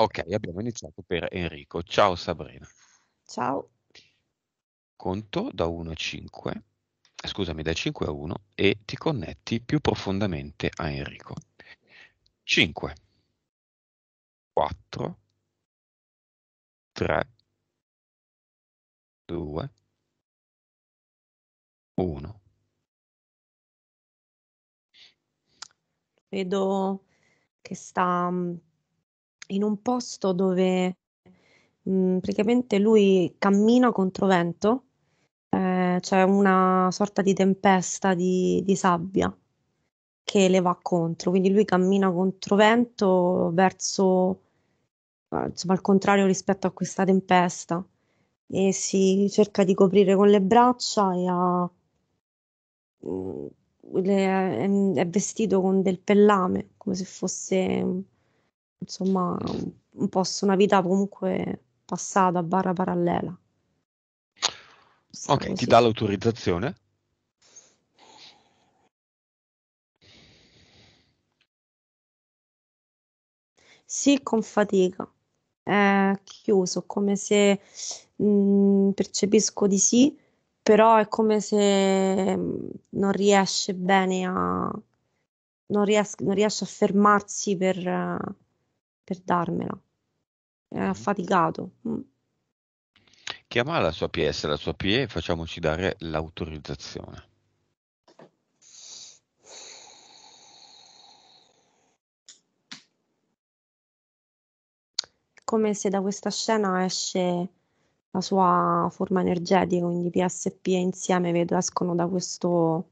Ok, abbiamo iniziato per Enrico. Ciao Sabrina. Ciao. Conto da 1 a 5, scusami, da 5 a 1 e ti connetti più profondamente a Enrico. 5, 4, 3, 2, 1. Vedo che sta mm, in un posto dove mh, mm, praticamente lui cammina contro vento, eh, c'è una sorta di tempesta di, di sabbia che le va contro, quindi lui cammina contro vento verso, eh, insomma, al contrario rispetto a questa tempesta. E si cerca di coprire con le braccia e ha, mm, le- è, è vestito con del pellame, come se fosse insomma un posto, una vita comunque passata, barra parallela. Ok, ti dà l'autorizzazione? Sì, con fatica. È chiuso, come se mh, mm, percepisco di sì, però è come se mh, mm, non riesce bene a non, ries- non riesce a fermarsi per, per darmela. È mm. affaticato. Mm. Chiama la sua PS, la sua PE e facciamoci dare l'autorizzazione. Come se da questa scena esce la sua forma energetica, quindi PS e PE insieme vedo escono da questo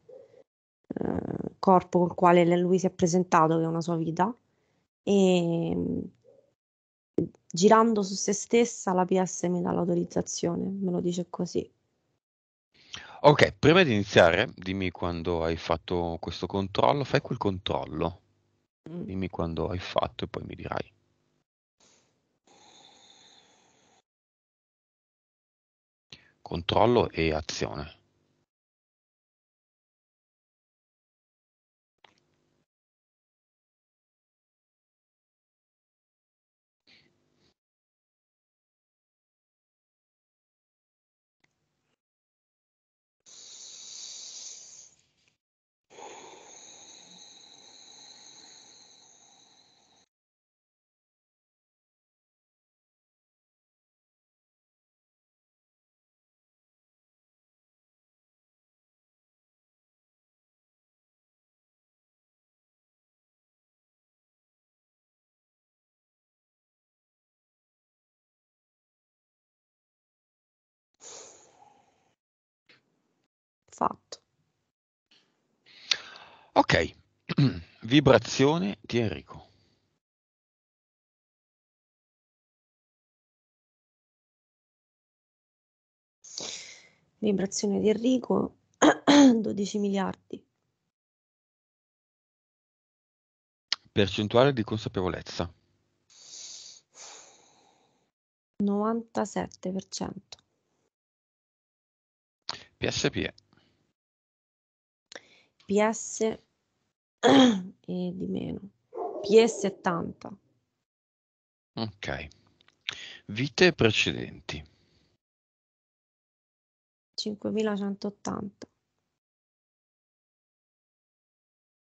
eh, corpo col quale lui si è presentato, che è una sua vita, e girando su se stessa la PS mi dà l'autorizzazione, me lo dice così. Ok, prima di iniziare, dimmi quando hai fatto questo controllo, fai quel controllo. Mm. Dimmi quando hai fatto e poi mi dirai. Controllo e azione. Fatto. Ok, vibrazione di Enrico. Vibrazione di Enrico, 12 miliardi. Percentuale di consapevolezza. 97%. PSPE. PS e di meno. PS70. Ok. Vite precedenti. 5180.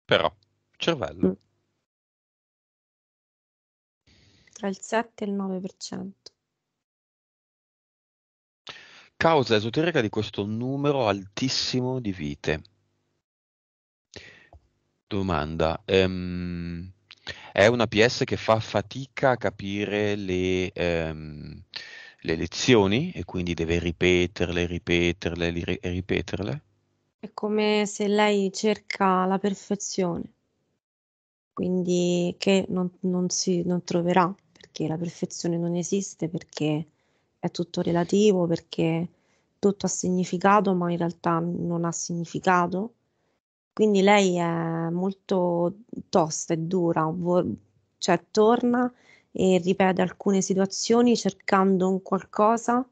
Però, cervello. Mm. Tra il 7 e il 9%. Causa esoterica di questo numero altissimo di vite. Domanda, ehm, è una PS che fa fatica a capire le, ehm, le lezioni e quindi deve ripeterle, ripeterle e ripeterle? È come se lei cerca la perfezione, quindi che non, non si non troverà, perché la perfezione non esiste, perché è tutto relativo, perché tutto ha significato, ma in realtà non ha significato quindi lei è molto tosta e dura, cioè torna e ripete alcune situazioni cercando un qualcosa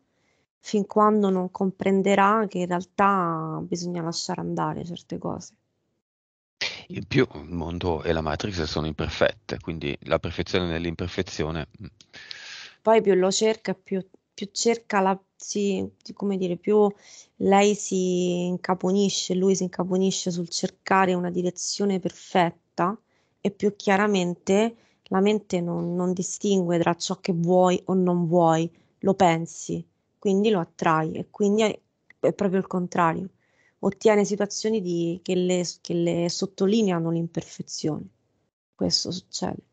fin quando non comprenderà che in realtà bisogna lasciare andare certe cose. In più il mondo e la Matrix sono imperfette, quindi la perfezione nell'imperfezione. Mm. Poi più lo cerca, più, più cerca la, si, come dire, più lei si incaponisce, lui si incaponisce sul cercare una direzione perfetta e più chiaramente la mente non, non distingue tra ciò che vuoi o non vuoi, lo pensi, quindi lo attrai e quindi è, è proprio il contrario ottiene situazioni di, che, le, che le sottolineano l'imperfezione. Questo succede.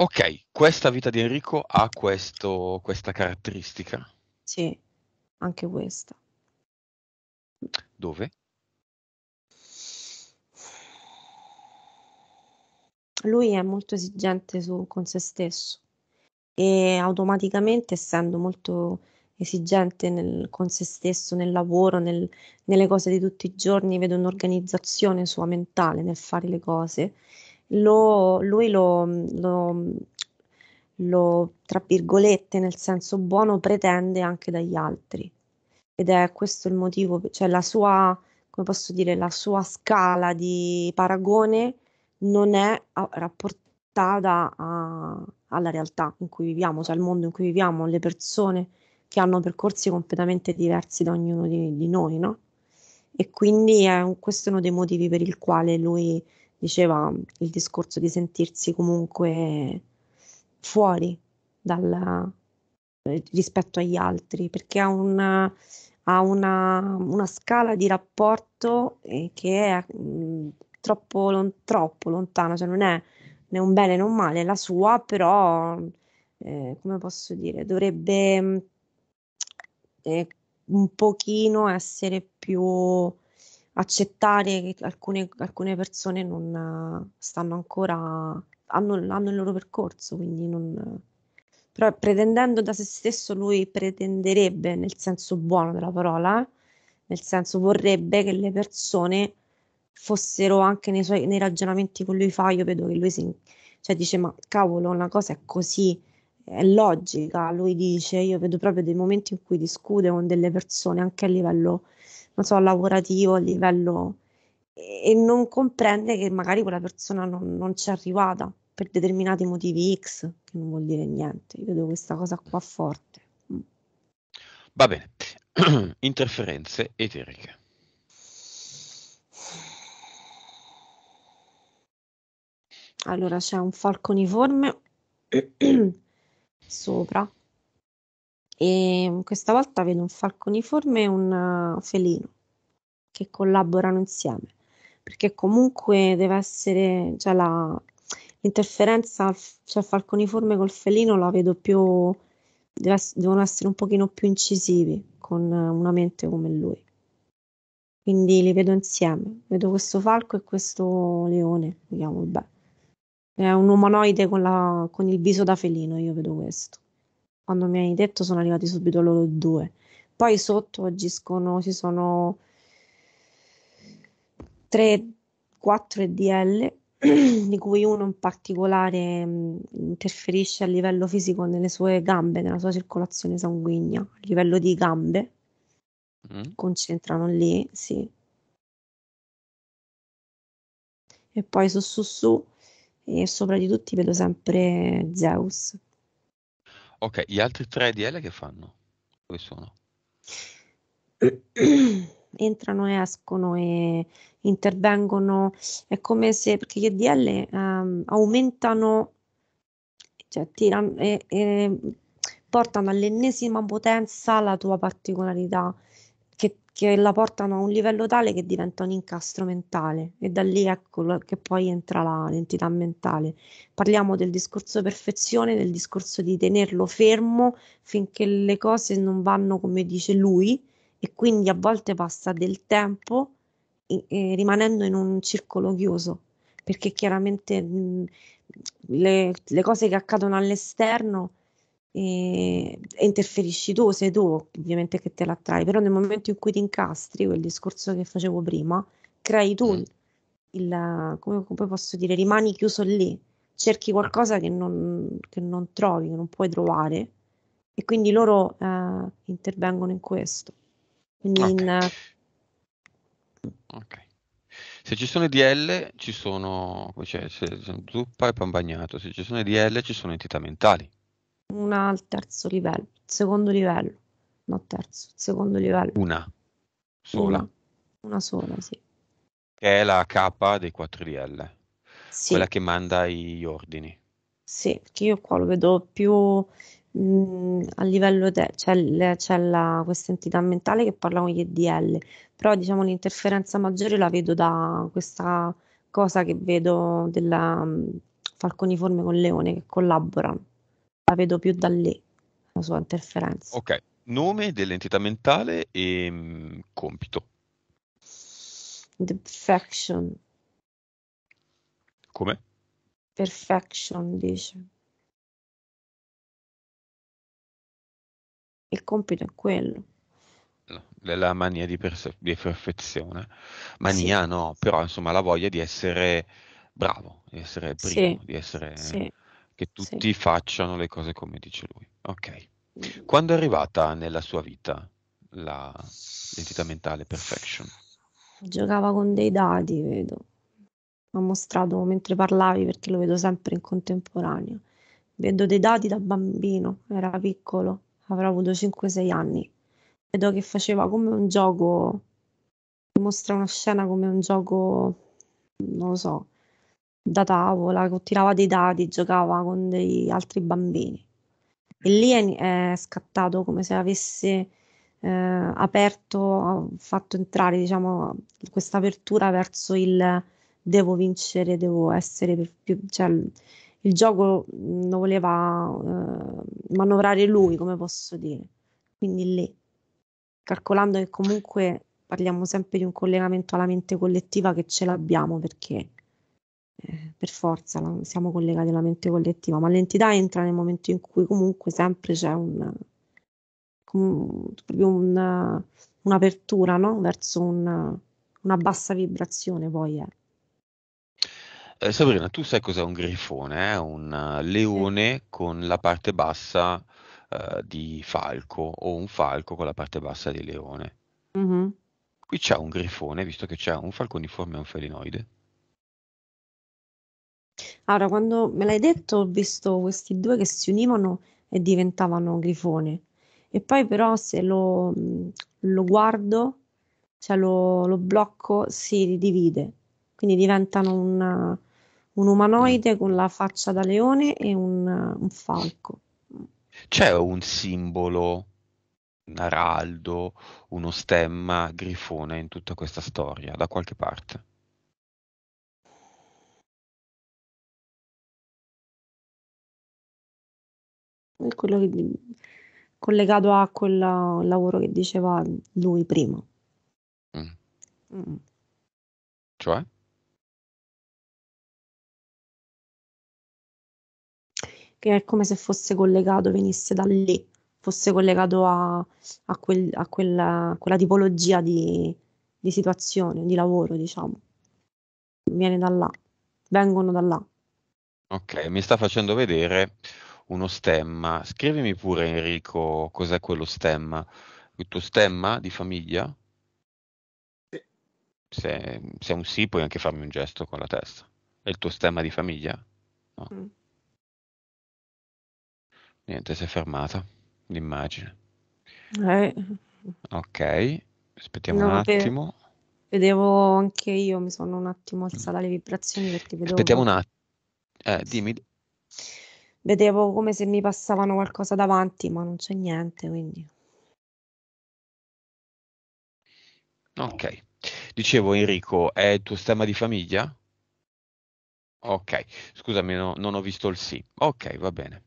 Ok, questa vita di Enrico ha questo, questa caratteristica? Sì, anche questa. Dove? Lui è molto esigente su, con se stesso e automaticamente, essendo molto esigente nel, con se stesso, nel lavoro, nel, nelle cose di tutti i giorni, vedo un'organizzazione sua mentale nel fare le cose. Lo, lui lo, lo, lo, tra virgolette, nel senso buono, pretende anche dagli altri. Ed è questo il motivo, cioè la sua, come posso dire, la sua scala di paragone non è rapportata a, alla realtà in cui viviamo, cioè al mondo in cui viviamo, le persone che hanno percorsi completamente diversi da ognuno di, di noi, no? E quindi è un, questo è uno dei motivi per il quale lui diceva il discorso di sentirsi comunque fuori dal, rispetto agli altri, perché ha una, ha una, una scala di rapporto eh, che è mm, troppo, troppo lontana, cioè non è né un bene né un male, è la sua, però, eh, come posso dire, dovrebbe eh, un pochino essere più accettare che alcune, alcune persone non stanno ancora hanno, hanno il loro percorso quindi non però pretendendo da se stesso lui pretenderebbe nel senso buono della parola nel senso vorrebbe che le persone fossero anche nei suoi nei ragionamenti che lui fa io vedo che lui si cioè dice ma cavolo una cosa è così è logica, lui dice, io vedo proprio dei momenti in cui discute con delle persone anche a livello, non so, lavorativo, a livello e non comprende che magari quella persona non, non c'è arrivata per determinati motivi X, che non vuol dire niente. Io vedo questa cosa qua forte. Mm. Va bene. Interferenze eteriche. Allora c'è un falconiforme sopra e questa volta vedo un falconiforme e un uh, felino che collaborano insieme perché comunque deve essere cioè la, l'interferenza cioè falconiforme col felino la vedo più deve, devono essere un pochino più incisivi con una mente come lui. Quindi li vedo insieme. Vedo questo falco e questo leone vediamo beh. È un umanoide con, la, con il viso da felino, io vedo questo. Quando mi hai detto sono arrivati subito loro due. Poi sotto agiscono, ci sono 3, 4 EDL, di cui uno in particolare mh, interferisce a livello fisico nelle sue gambe, nella sua circolazione sanguigna, a livello di gambe. Mm. Concentrano lì, sì. E poi su su su e sopra di tutti vedo sempre Zeus. Ok, gli altri tre DL che fanno? Dove sono? Entrano e escono e intervengono, è come se, perché gli DL um, aumentano, cioè tirano e, e portano all'ennesima potenza la tua particolarità che la portano a un livello tale che diventa un incastro mentale e da lì ecco che poi entra la, l'entità mentale. Parliamo del discorso perfezione, del discorso di tenerlo fermo finché le cose non vanno come dice lui e quindi a volte passa del tempo eh, rimanendo in un circolo chiuso perché chiaramente mh, le, le cose che accadono all'esterno e, e, interferisci tu, sei tu ovviamente che te l'attrai, però nel momento in cui ti incastri, quel discorso che facevo prima, crei tu mm. il, come, come posso dire, rimani chiuso lì, cerchi qualcosa che non, che non trovi, che non puoi trovare e quindi loro eh, intervengono in questo. Quindi okay. in, ok. Se ci sono i DL, ci sono, cioè, se sono zuppa e pan bagnato. Se ci sono i DL, ci sono entità mentali. Una al terzo livello, secondo livello, no terzo, secondo livello. Una sola. Una, una sola, sì. Che è la capa dei 4DL. Sì, Quella che manda gli ordini. sì, perché io qua lo vedo più mh, a livello te, c'è c'è la- questa entità mentale che parla con gli EDL, però diciamo l'interferenza maggiore la vedo da questa cosa che vedo della mh, falconiforme con leone che collaborano, la vedo più da lì, la sua interferenza. Ok, nome dell'entità mentale e mm, compito. The perfection, Come? perfection dice. Il compito è quello. No, la mania di, perse- di perfezione. Sì, Mania no, però insomma la voglia di essere bravo, di essere sì, primo, di essere sì, che sì. tutti facciano le cose come dice lui. Ok. Mm. Quando è arrivata nella sua vita la- l'entità mentale Perfection? Giocava con dei dadi, vedo. Ha mostrato mentre parlavi perché lo vedo sempre in contemporanea. Vedo dei dadi da bambino, era piccolo, avrà avuto 5-6 anni. Vedo che faceva come un gioco, mostra una scena come un gioco, non lo so, da tavola, tirava dei dadi, giocava con degli altri bambini. E lì è, è scattato come se avesse eh, aperto, fatto entrare, diciamo, questa apertura verso il devo vincere, devo essere per più, cioè il, gioco mh, lo voleva eh, manovrare lui, come posso dire. Quindi lì, calcolando che comunque parliamo sempre di un collegamento alla mente collettiva che ce l'abbiamo perché eh, per forza la- siamo collegati alla mente collettiva, ma l'entità entra nel momento in cui comunque sempre c'è un, proprio un- un'apertura, no? Verso un- una bassa vibrazione, poi è. Eh, Sabrina, tu sai cos'è un grifone? È un eh, Sì. leone con la parte bassa eh, di falco o un falco con la parte bassa di leone. Mhm. Qui c'è un grifone, visto che c'è un falconiforme e un felinoide. Allora, quando me l'hai detto, ho visto questi due che si univano e diventavano grifone. E poi però se lo, lo guardo, cioè lo, lo blocco, si divide. Quindi diventano un, un umanoide con la faccia da leone e un, un falco. C'è un simbolo, un araldo, uno stemma grifone in tutta questa storia, da qualche parte. È quello che, collegato a quel lavoro che diceva lui prima. Mm. Mm. Cioè? Che è come se fosse collegato, venisse da lì, fosse collegato a, a quel- a quella, quella tipologia di, di situazione, di lavoro, diciamo. Viene da là, vengono da là. Ok, mi sta facendo vedere uno stemma. Scrivimi pure, Enrico, cos'è quello stemma. Il tuo stemma di famiglia? Sì. Se, se è un sì, puoi anche farmi un gesto con la testa. È il tuo stemma di famiglia? No. Mm. Niente, si è fermata l'immagine. Eh, Ok, aspettiamo un no, ve- attimo. vedevo anche io, mi sono un attimo alzata le vibrazioni perché vedevo Aspettiamo un attimo. Eh, dimmi. Vedevo come se mi passavano qualcosa davanti, ma non c'è niente, quindi. Ok. Dicevo, Enrico, è il tuo stemma di famiglia? Ok, scusami, no- non ho visto il sì. Ok, va bene.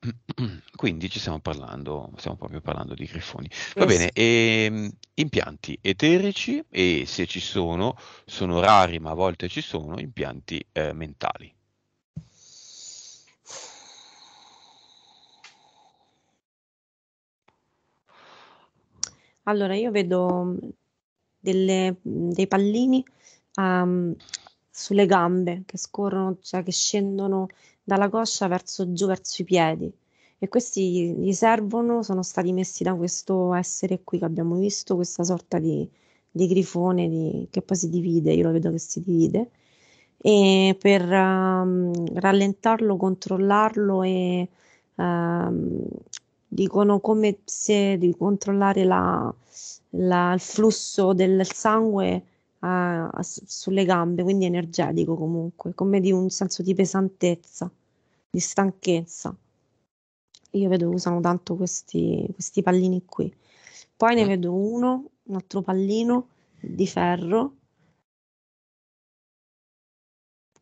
Quindi ci stiamo parlando, stiamo proprio parlando di grifoni. Va Eh bene, sì. ehm, impianti eterici e se ci sono, sono rari ma a volte ci sono, impianti eh, mentali. Allora, io vedo mh, delle- mh, dei pallini ehm, sulle gambe che scorrono, cioè che scendono dalla coscia verso giù, verso i piedi. E questi gli servono, sono stati messi da questo essere qui che abbiamo visto, questa sorta di, di grifone di, che poi si divide, io lo vedo che si divide, e per um, rallentarlo, controllarlo e um, dicono come se di controllare la, la, il flusso del sangue a, a, sulle gambe, quindi energetico comunque, come di un senso di pesantezza, di stanchezza. Io vedo che usano tanto questi, questi pallini qui. Poi ne mm. vedo uno, un altro pallino di ferro,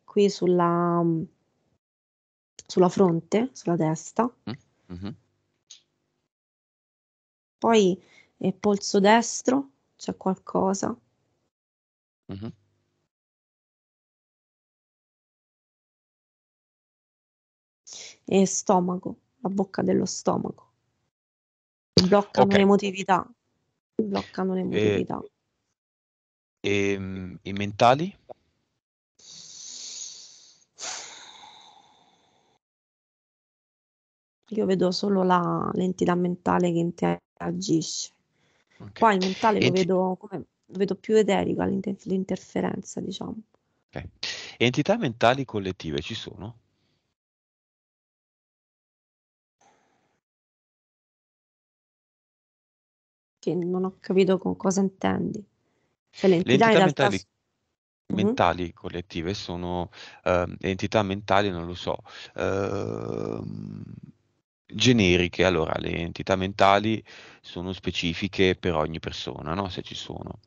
qui sulla, sulla fronte, sulla testa. Mm-hmm. Poi il polso destro, c'è qualcosa. Mm-hmm. E stomaco, la bocca dello stomaco. Bloccano okay. l'emotività. Bloccano l'emotività. E, e ehm, i mentali? Io vedo solo la, l'entità mentale che interagisce. Okay. Qua il mentale lo, vedo come, lo vedo più eterico l'interferenza, diciamo. Okay. Entità mentali collettive ci sono? Che non ho capito con cosa intendi. Cioè, le entità, le entità mentali mentali mm-hmm. collettive sono uh, entità mentali, non lo so, uh, generiche, allora le entità mentali sono specifiche per ogni persona, no? se ci sono.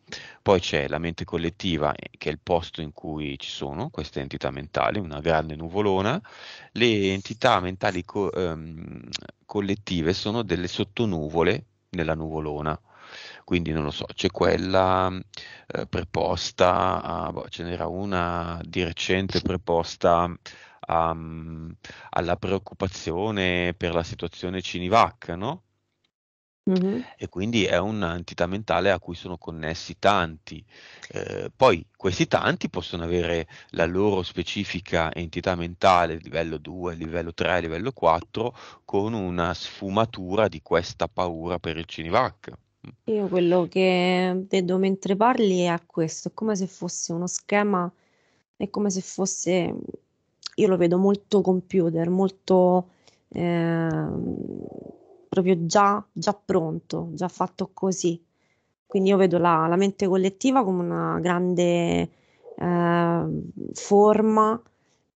Poi c'è la mente collettiva, eh, che è il posto in cui ci sono queste entità mentali, una grande nuvolona. Le entità mentali co- ehm, collettive sono delle sottonuvole nella nuvolona. Quindi non lo so, c'è quella eh, preposta, a, boh, ce n'era una di recente preposta a, alla preoccupazione per la situazione Cinivac, no? Mm-hmm. E quindi è un'entità mentale a cui sono connessi tanti. Eh, poi questi tanti possono avere la loro specifica entità mentale, livello 2, livello 3, livello 4, con una sfumatura di questa paura per il Cinivac. Io quello che vedo mentre parli è questo, è come se fosse uno schema, è come se fosse io lo vedo molto computer, molto eh, proprio già, già pronto, già fatto così. Quindi io vedo la, la mente collettiva come una grande eh, forma,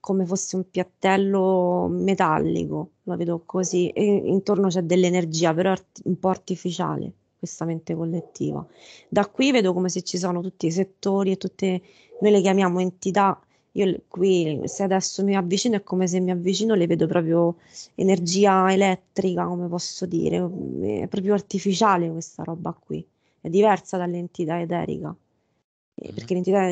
come fosse un piattello metallico, la vedo così, e intorno c'è dell'energia, però un po' artificiale questa mente collettiva. Da qui vedo come se ci sono tutti i settori e tutte, noi le chiamiamo entità io qui, se adesso mi avvicino, è come se mi avvicino, le vedo proprio energia elettrica, come posso dire, è proprio artificiale questa roba qui, è diversa dall'entità eterica. Eh, mm-hmm. Perché l'entità,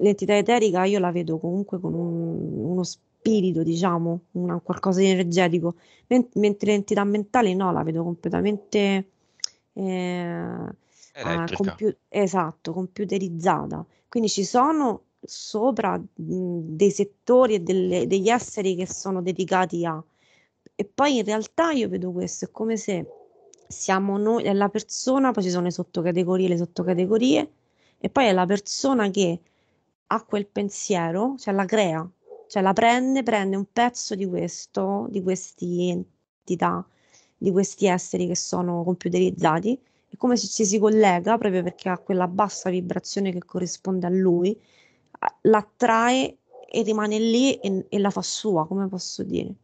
l'entità, eterica io la vedo comunque con un, uno spirito, diciamo, una, qualcosa di energetico, mentre l'entità mentale no, la vedo completamente eh, compi- esatto, computerizzata. Quindi ci sono sopra dei settori e delle, degli esseri che sono dedicati a. E poi in realtà io vedo questo, è come se siamo noi, è la persona, poi ci sono le sottocategorie, le sottocategorie, e poi è la persona che ha quel pensiero, cioè la crea, cioè la prende, prende un pezzo di questo, di queste entità, di questi esseri che sono computerizzati, è come se ci si collega proprio perché ha quella bassa vibrazione che corrisponde a lui l'attrae e rimane lì e, e la fa sua, come posso dire?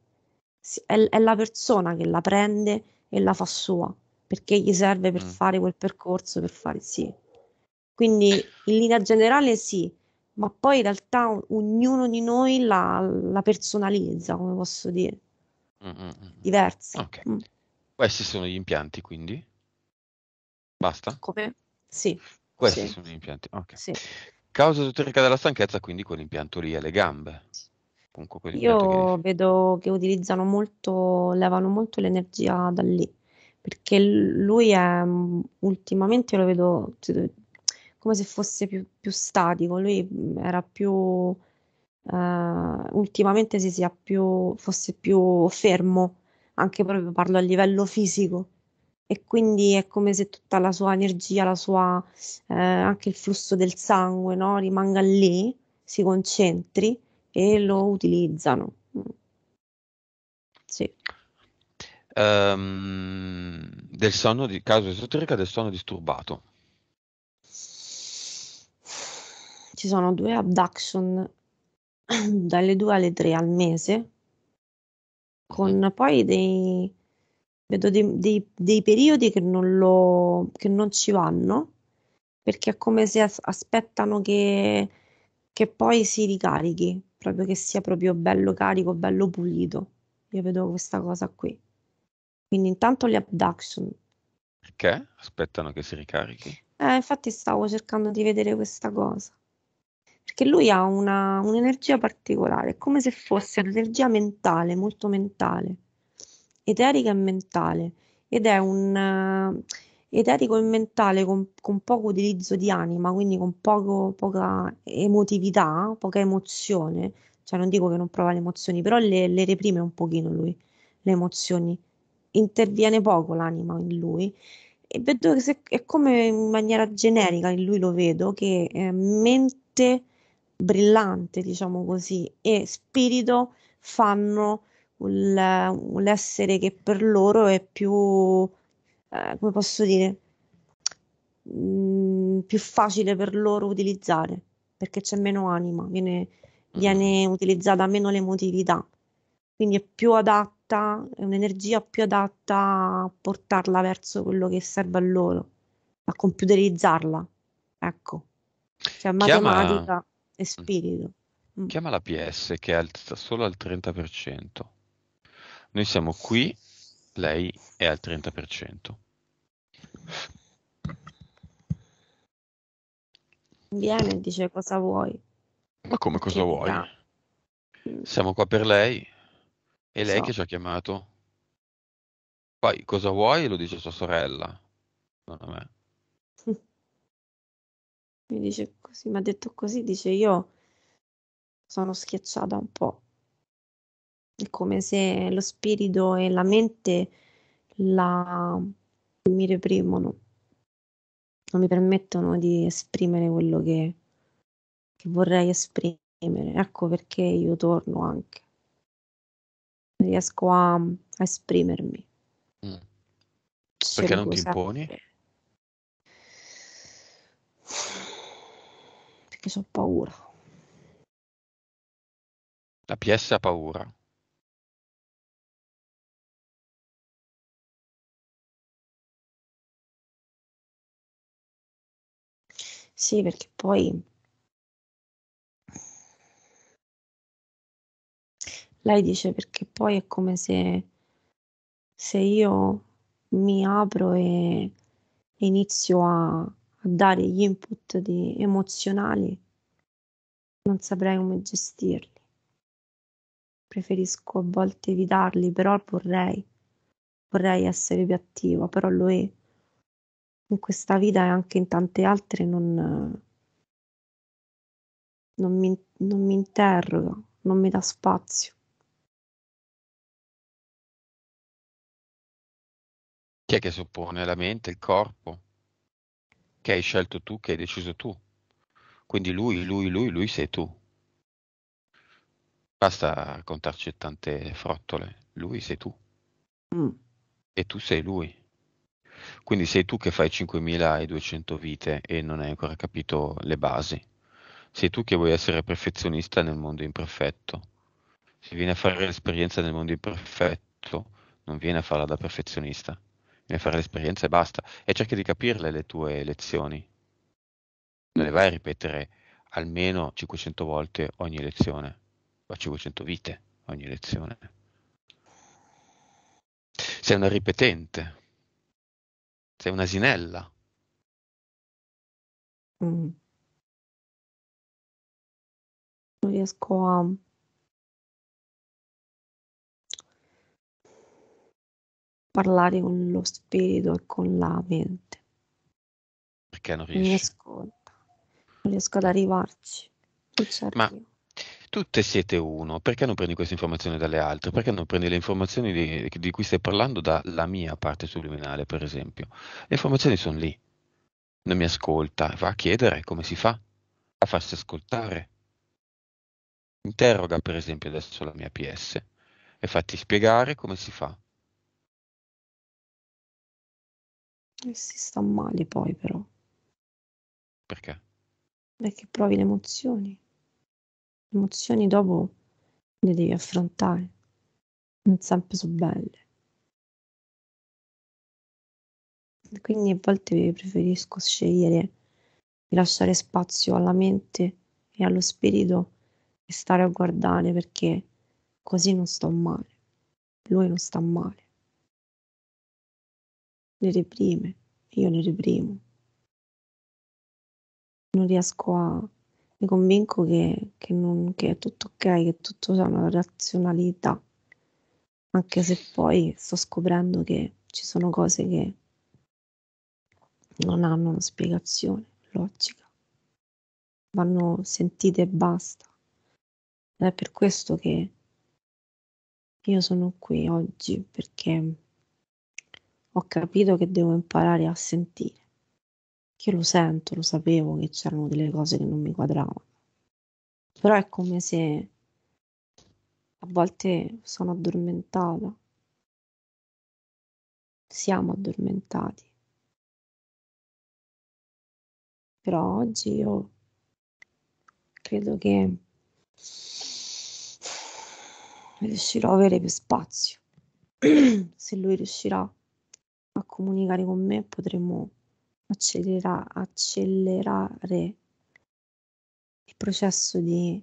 È, è, la persona che la prende e la fa sua, perché gli serve per mm. fare quel percorso, per fare sì. Quindi in linea generale sì, ma poi in realtà ognuno di noi la, la personalizza, come posso dire. Mm-hmm. Diversi. Okay. Mm. Questi sono gli impianti, quindi? Basta? Come? Sì. Questi sì. sono gli impianti. Ok. Sì. Causa esoterica della stanchezza, quindi quell'impianto lì è le gambe. Comunque Io che... vedo che utilizzano molto, levano molto l'energia da lì, perché lui è mm, ultimamente lo vedo come se fosse più, più statico, lui mm, era più uh, ultimamente si sia più, fosse più fermo, anche proprio parlo a livello fisico e quindi è come se tutta la sua energia, la sua, eh, anche il flusso del sangue, no? rimanga lì, si concentri e lo utilizzano. Sì. Ehm, del sonno di causa esoterica del sonno disturbato. Ci sono due abduction dalle 2 alle 3 al mese, con poi dei, vedo dei, dei- dei periodi che non, lo, che non ci vanno, perché è come se as- aspettano che, che poi si ricarichi, proprio che sia proprio bello carico, bello pulito. Io vedo questa cosa qui. Quindi intanto le abduction. Perché? Aspettano che si ricarichi. Eh, infatti stavo cercando di vedere questa cosa. Perché lui ha una, un'energia particolare, è come se fosse un'energia mentale, molto mentale, eterica e mentale. Ed è un eh, eterico e mentale con, con poco utilizzo di anima, quindi con poco, poca emotività, poca emozione. Cioè non dico che non prova le emozioni, però le, le reprime un pochino lui, le emozioni. Interviene poco l'anima in lui e vedo che se- è come in maniera generica in lui lo vedo che mente brillante, diciamo così, e spirito fanno un, un essere che per loro è più, eh, come posso dire, mm, più facile per loro utilizzare, perché c'è meno anima, viene, viene utilizzata meno l'emotività, quindi è più adatta, è un'energia più adatta a portarla verso quello che serve a loro, a computerizzarla, ecco, cioè Chiama, matematica e spirito. Mm. chiama la PS che è al- solo al 30%. Noi siamo qui, lei è al 30%. Viene e dice cosa vuoi, Ma come cosa che vuoi? dirà. Mm, Siamo qua per lei. È lei so. che ci ha chiamato. Poi cosa vuoi? Lo dice sua sorella, non a me. Mi dice così, mi ha detto così, dice io sono schiacciata un po'. È come se lo spirito e la mente la, mi reprimono, non mi permettono di esprimere quello che, che vorrei esprimere. Ecco perché io torno anche. Riesco a, a esprimermi. Mm. Perché non ti imponi? sempre. Perché ho paura. La PS ha paura. Sì, perché poi lei dice perché poi è come se, se io mi apro e, inizio a, a dare gli input di- emozionali, non saprei come gestirli. Preferisco a volte evitarli, però vorrei, vorrei essere più attiva, però lui in questa vita e anche in tante altre non, non mi, non mi interroga, non mi dà spazio. Chi è che suppone? La mente, il corpo, che hai scelto tu, che hai deciso tu. Quindi lui, lui, lui, lui sei tu. Basta contarci tante frottole. Lui sei tu Mm. e tu sei lui. Quindi sei tu che fai 5200 vite e non hai ancora capito le basi. Sei tu che vuoi essere perfezionista nel mondo imperfetto. Se vieni a fare l'esperienza nel mondo imperfetto, non vieni a farla da perfezionista. Vieni a fare l'esperienza e basta. E cerchi di capirle le tue lezioni. Non le vai a ripetere almeno 500 volte ogni lezione, o 500 vite ogni lezione. Sei una ripetente. Sei un'asinella. Mm. Non riesco a parlare con lo spirito e con la mente. Perché non ascolta, non riesco ad arrivarci. Ma. Tutte siete uno, perché non prendi queste informazioni dalle altre? Perché non prendi le informazioni di, di cui stai parlando dalla mia parte subliminale, per esempio? Le informazioni sono lì. Non mi ascolta, va a chiedere come si fa a farsi ascoltare. Interroga per esempio adesso la mia PS e fatti spiegare come si fa. E si sta male poi però, Perché? perché provi le emozioni. Emozioni dopo le devi affrontare, non sempre sono belle. Quindi a volte preferisco scegliere di lasciare spazio alla mente e allo spirito e stare a guardare perché così non sto male. Lui non sta male. Le reprime, io le reprimo. Non riesco a... mi convinco che, che, non, che è tutto ok, che tutto ha una razionalità, anche se poi sto scoprendo che ci sono cose che non hanno una spiegazione logica, vanno sentite e basta. Ed è per questo che io sono qui oggi, perché ho capito che devo imparare a sentire. Io lo sento, lo sapevo che c'erano delle cose che non mi quadravano. Però è come se a volte sono addormentata. Siamo addormentati. Però oggi io credo che riuscirò a avere più spazio. Se lui riuscirà a comunicare con me potremo accelera- accelerare il processo di,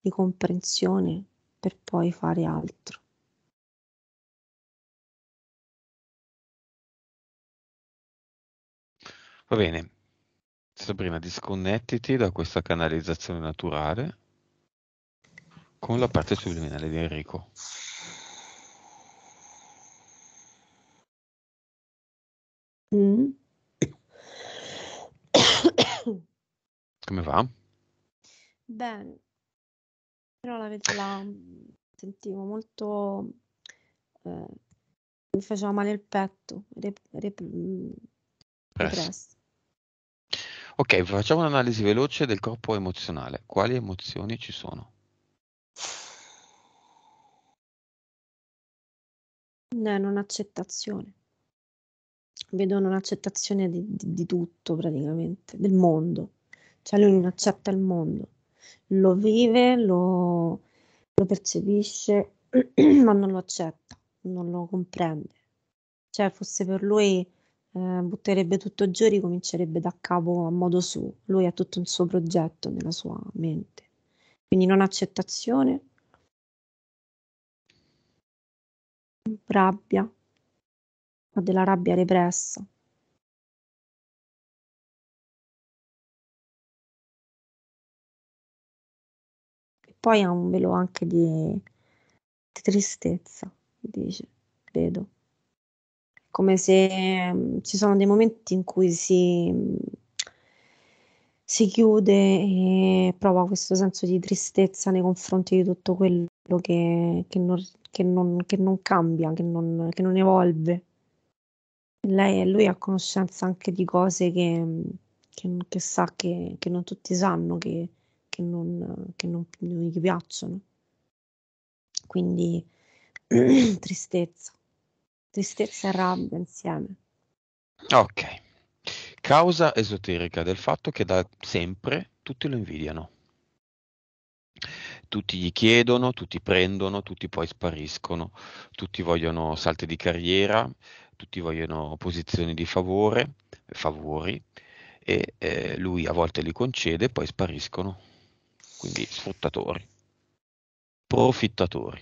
di comprensione per poi fare altro. Va bene, Sabrina, disconnettiti da questa canalizzazione naturale con la parte subliminale di Enrico. Mm. Come va? Bene, però la là, sentivo molto, eh, mi faceva male il petto, rep, rep, Press. repress. Ok, facciamo un'analisi veloce del corpo emozionale. Quali emozioni ci sono? No, non accettazione. Vedo non accettazione di, di- di tutto praticamente, del mondo. Cioè lui non accetta il mondo, lo vive, lo, lo percepisce, ma non lo accetta, non lo comprende. Cioè fosse per lui, eh, butterebbe tutto giù e ricomincerebbe da capo a modo suo. Lui ha tutto un suo progetto nella sua mente. Quindi non accettazione, rabbia, ha della rabbia repressa. E poi ha un velo anche di, di tristezza, dice, vedo. Come se mm, ci sono dei momenti in cui si, mm, si chiude e prova questo senso di tristezza nei confronti di tutto quello che, che non, che non- che non cambia, che non, che non evolve. Lei, lui ha conoscenza anche di cose che, che- che sa che, che non tutti sanno, che, non, non, non gli piacciono. Quindi tristezza, tristezza e rabbia insieme. Ok. Causa esoterica del fatto che da sempre tutti lo invidiano. Tutti gli chiedono, tutti prendono, tutti poi spariscono, tutti vogliono salti di carriera, tutti vogliono posizioni di favore, favori, e eh, lui a volte li concede e poi spariscono. Quindi sfruttatori, profittatori.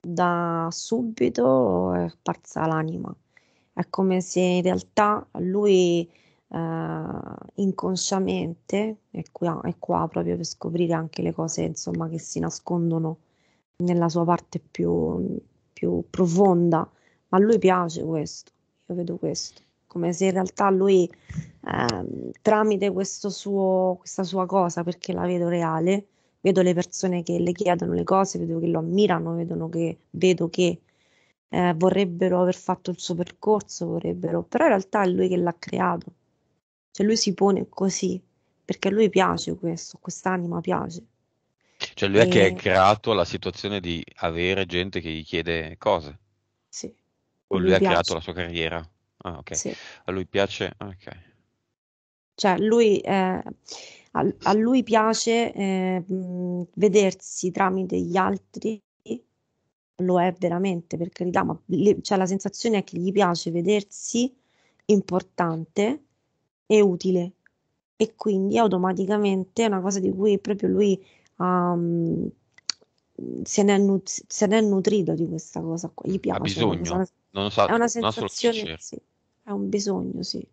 Da subito è apparsa l'anima. È come se in realtà lui eh, inconsciamente, è qua, è qua proprio per scoprire anche le cose insomma, che si nascondono nella sua parte più, più profonda, ma a lui piace questo, io vedo questo, come se in realtà lui ehm, tramite suo, questa sua cosa, perché la vedo reale, vedo le persone che le chiedono le cose, vedo che lo ammirano, vedono che, vedo che eh, vorrebbero aver fatto il suo percorso, vorrebbero, però in realtà è lui che l'ha creato. Cioè lui si pone così, perché a lui piace questo, quest'anima piace. Cioè lui è che ha creato la situazione di avere gente che gli chiede cose. Sì. O lui, ha piace. creato la sua carriera. Ah, ok. Sì. A lui piace, ok. Cioè, lui, eh, a, a lui piace eh, vedersi tramite gli altri, lo è veramente, per carità, ma le- cioè, la sensazione è che gli piace vedersi importante e utile. E quindi automaticamente è una cosa di cui proprio lui um, se ne è, nut- se ne è nutrito di questa cosa qua. Gli Ha piace, bisogno. Non sa, è una non sensazione, piacere. sì, è un bisogno, sì.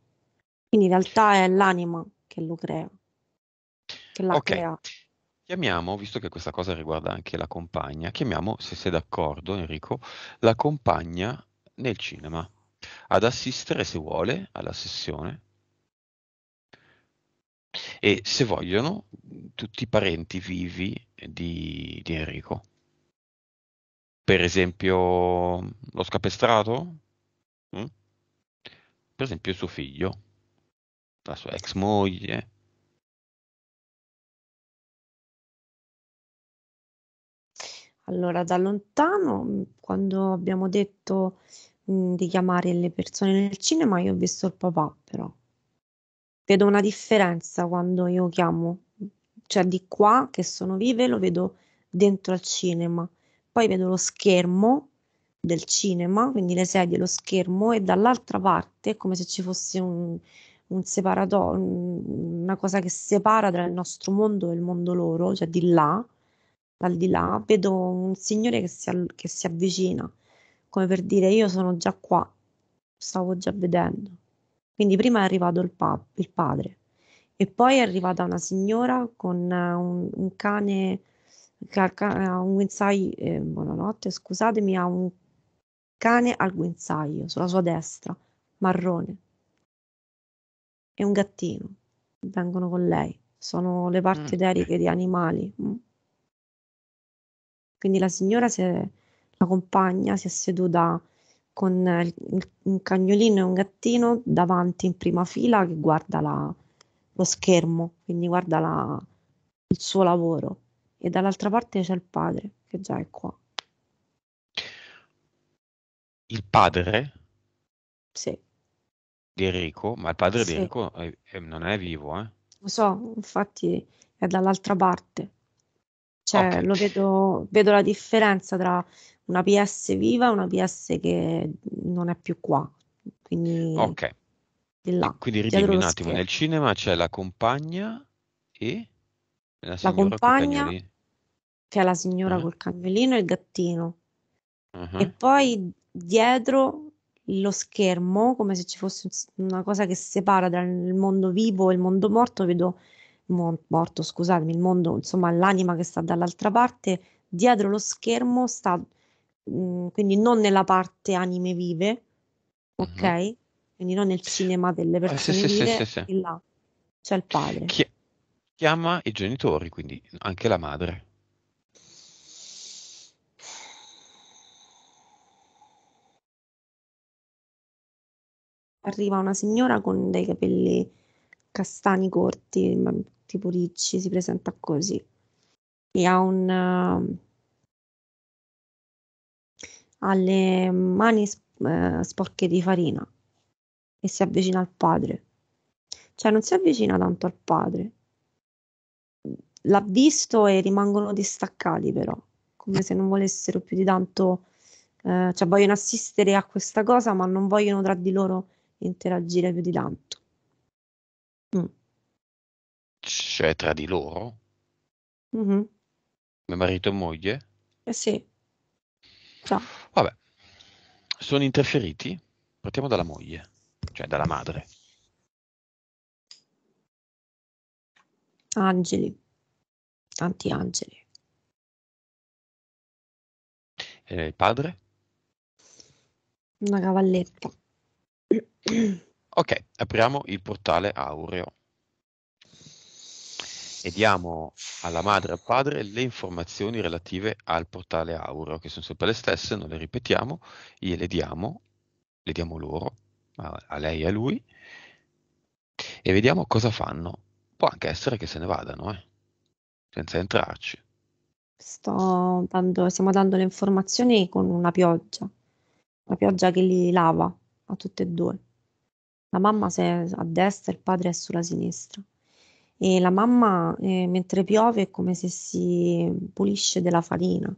Quindi in realtà è l'anima che lo crea, che l'ha Ok. creato. Chiamiamo, visto che questa cosa riguarda anche la compagna, chiamiamo, se sei d'accordo Enrico, la compagna nel cinema ad assistere, se vuole, alla sessione e se vogliono tutti i parenti vivi di, di Enrico. Per esempio lo scapestrato? Mm? Per esempio suo figlio, la sua ex moglie. Allora, da lontano, mh, quando abbiamo detto mh, di chiamare le persone nel cinema, io ho visto il papà, però. Vedo una differenza quando io chiamo, cioè di qua che sono vive, lo vedo dentro al cinema. Poi vedo lo schermo del cinema, quindi le sedie, lo schermo, e dall'altra parte come se ci fosse un, un separatore, una cosa che separa tra il nostro mondo e il mondo loro, cioè di là, al di là, vedo un signore che si, che si avvicina, come per dire io sono già qua, stavo già vedendo. Quindi prima è arrivato il, pa- il padre e poi è arrivata una signora con un, un cane, ca- ca- un guinzaglio, eh, buonanotte, scusatemi, ha un cane al guinzaglio sulla sua destra, marrone, e un gattino, vengono con lei, sono le parti Mm. eteriche di animali. mm. Quindi la signora, si è, la compagna, si è seduta con eh, un cagnolino e un gattino davanti in prima fila che guarda la- lo schermo, quindi guarda la- il suo lavoro. E dall'altra parte c'è il padre, che già è qua. Il padre Sì, di Enrico, ma il padre di sì, Enrico è- è- non è vivo, eh? lo so, infatti è dall'altra parte. Cioè, Ok, lo vedo, vedo la differenza tra una PS viva e una PS che non è più qua, quindi ok. di là, quindi ridimmi un attimo, nel cinema c'è la compagna e la La compagna. Che è la signora Ah, col cagnolino e il gattino, e ah. poi dietro lo schermo, come se ci fosse una cosa che separa il mondo vivo e il mondo morto, vedo mo- morto, scusatemi, il mondo, insomma, l'anima che sta dall'altra parte, dietro lo schermo sta, mm, quindi non nella parte anime vive, ok? Mhm. Quindi non nel cinema delle Eh, sì, persone sì, sì, sì, vive, sì. di là c'è il padre. Chi- chiama i genitori, quindi anche la madre. Arriva una signora con dei capelli castani corti, tipo ricci, si presenta così. E ha un, eh, ha le mani eh, sporche di farina e si avvicina al padre. Cioè non si avvicina tanto al padre. L'ha visto e rimangono distaccati però, come se non volessero più di tanto, eh, cioè vogliono assistere a questa cosa, ma non vogliono tra di loro interagire più di tanto. Mm. Cioè, tra di loro, Mhm. mio marito e moglie. Eh sì, già. Vabbè, sono interferiti. Partiamo dalla moglie, cioè dalla madre. Angeli, tanti angeli. E il padre? Una cavalletta. Ok, apriamo il portale aureo. e diamo alla madre e al padre le informazioni relative al portale Aureo, che sono sempre le stesse, non le ripetiamo, gliele diamo, le diamo loro, a, lei e a lui, e vediamo cosa fanno. Può anche essere che se ne vadano, eh, senza entrarci. Dando, stiamo dando le informazioni con una pioggia, una pioggia che li lava a tutte e due. La mamma è a destra il padre è sulla sinistra. E la mamma, eh, mentre piove, è come se si pulisce della farina.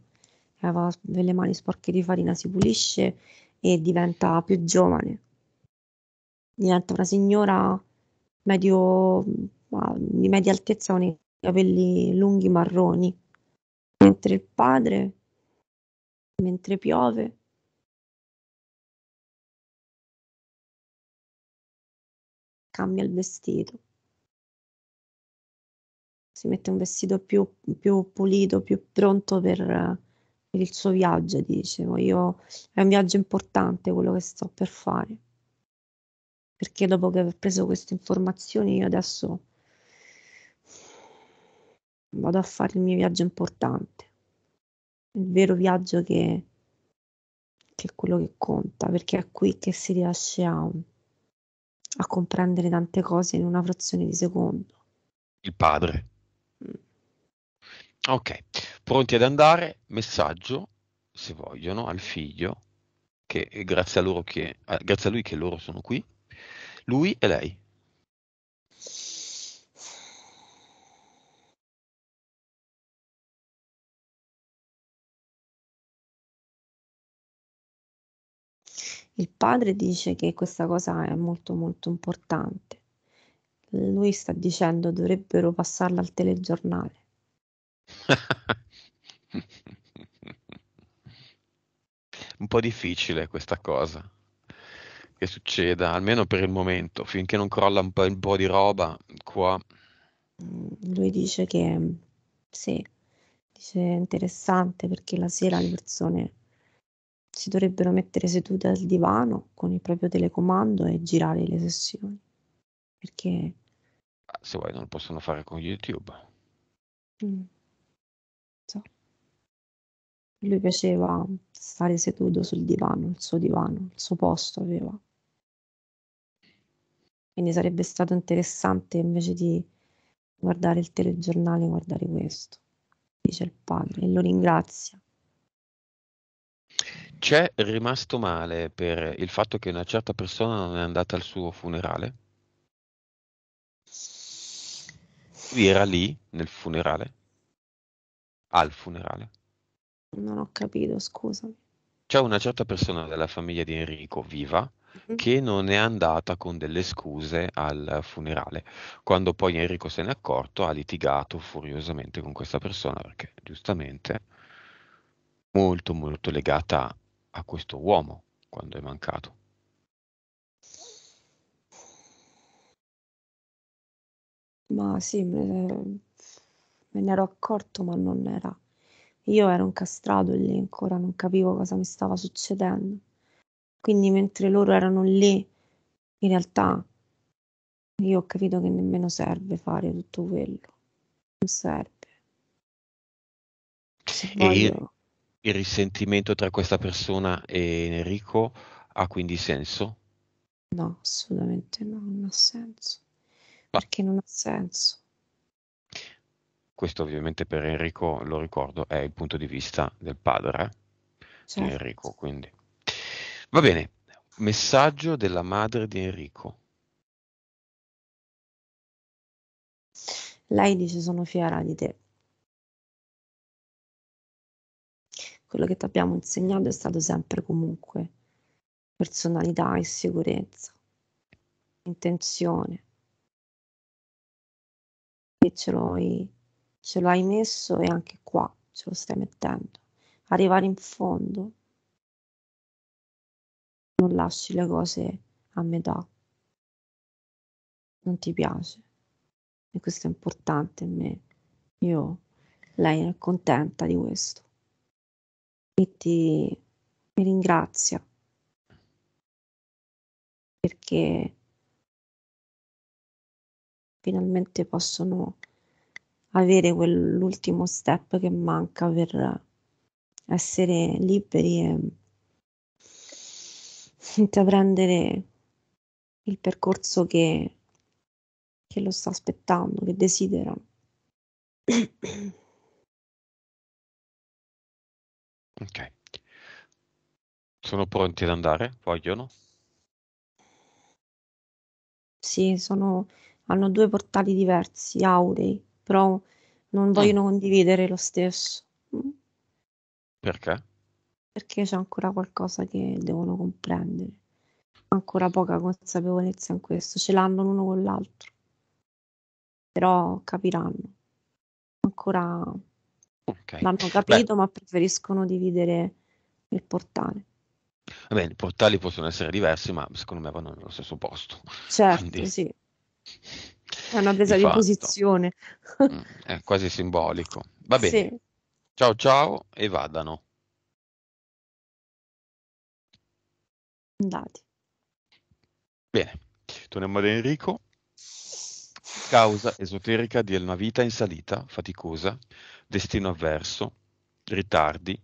Aveva le mani sporche di farina, si pulisce e diventa più giovane. Diventa una signora medio, di media altezza con i capelli lunghi marroni mentre il padre, mentre piove, cambia il vestito. Si mette un vestito più, più pulito, più pronto per, per il suo viaggio, dicevo. Io, è un viaggio importante quello che sto per fare. Perché dopo che aver preso queste informazioni, io adesso vado a fare il mio viaggio importante, il vero viaggio che, che è quello che conta, perché è qui che si riesce a, a comprendere tante cose in una frazione di secondo. Il padre. Mm. Ok, pronti ad andare? Messaggio, se vogliono, al figlio, che grazie a, loro che, eh, grazie a lui che loro sono qui, lui e lei. Il padre dice che questa cosa è molto molto importante. Lui sta dicendo dovrebbero passarla al telegiornale. Un po' difficile questa cosa che succeda, almeno per il momento, finché non crolla un po', un po di roba qua. Mm, lui dice che sì, dice interessante perché la sera le persone si dovrebbero mettere sedute al divano con il proprio telecomando e girare le sessioni. Perché... Ah, se vuoi non lo possono fare con YouTube. Mm. So. Lui piaceva stare seduto sul divano, il suo divano, il suo posto aveva. Quindi sarebbe stato interessante invece di guardare il telegiornale, guardare questo, dice il padre, e lo ringrazia c'è rimasto male per il fatto che una certa persona non è andata al suo funerale? Lui era lì nel funerale? Al funerale? Non ho capito, scusami. C'è una certa persona della famiglia di Enrico viva mm-hmm. che non è andata con delle scuse al funerale. Quando poi Enrico se n'è accorto, ha litigato furiosamente con questa persona perché giustamente molto molto legata a questo uomo quando è mancato. Ma sì, me, me ne ero accorto, ma non era. Io ero incastrato lì ancora, non capivo cosa mi stava succedendo. Quindi mentre loro erano lì, in realtà io ho capito che nemmeno serve fare tutto quello. Non serve. Se e voglio... il risentimento tra questa persona e Enrico ha quindi senso? No, assolutamente no, non ha senso. Ma... Perché non ha senso? Questo ovviamente per Enrico, lo ricordo, è il punto di vista del padre eh? certo. di Enrico, quindi. Va bene, messaggio della madre di Enrico. Lei dice sono fiera di te. Quello che ti abbiamo insegnato è stato sempre comunque personalità e sicurezza, intenzione. E ce lo, hai, ce lo hai messo e anche qua ce lo stai mettendo. Arrivare in fondo. Non lasci le cose a metà. Non ti piace. E questo è importante a me. Io, lei è contenta di questo e ti mi ringrazia perché finalmente possono avere quell'ultimo step che manca per essere liberi e intraprendere il percorso che, che lo sta aspettando, che desidera. Ok. Sono pronti ad andare? Vogliono? Sì, sono, hanno due portali diversi, aurei, però non Mm. vogliono condividere lo stesso. Mm, Perché? Perché c'è ancora qualcosa che devono comprendere. Ancora poca consapevolezza in questo, ce l'hanno l'uno con l'altro, però capiranno. Ancora Ok. l'hanno Beh, capito, ma preferiscono dividere il portale. va bene, i portali possono essere diversi, ma secondo me vanno nello stesso posto. Certo, Quindi, sì, è una di presa di fatto, posizione. mm, è quasi simbolico. Va bene, Sì, ciao ciao e vadano. andati. Bene, torniamo ad Enrico. Causa esoterica di una vita in salita, faticosa, destino avverso, ritardi,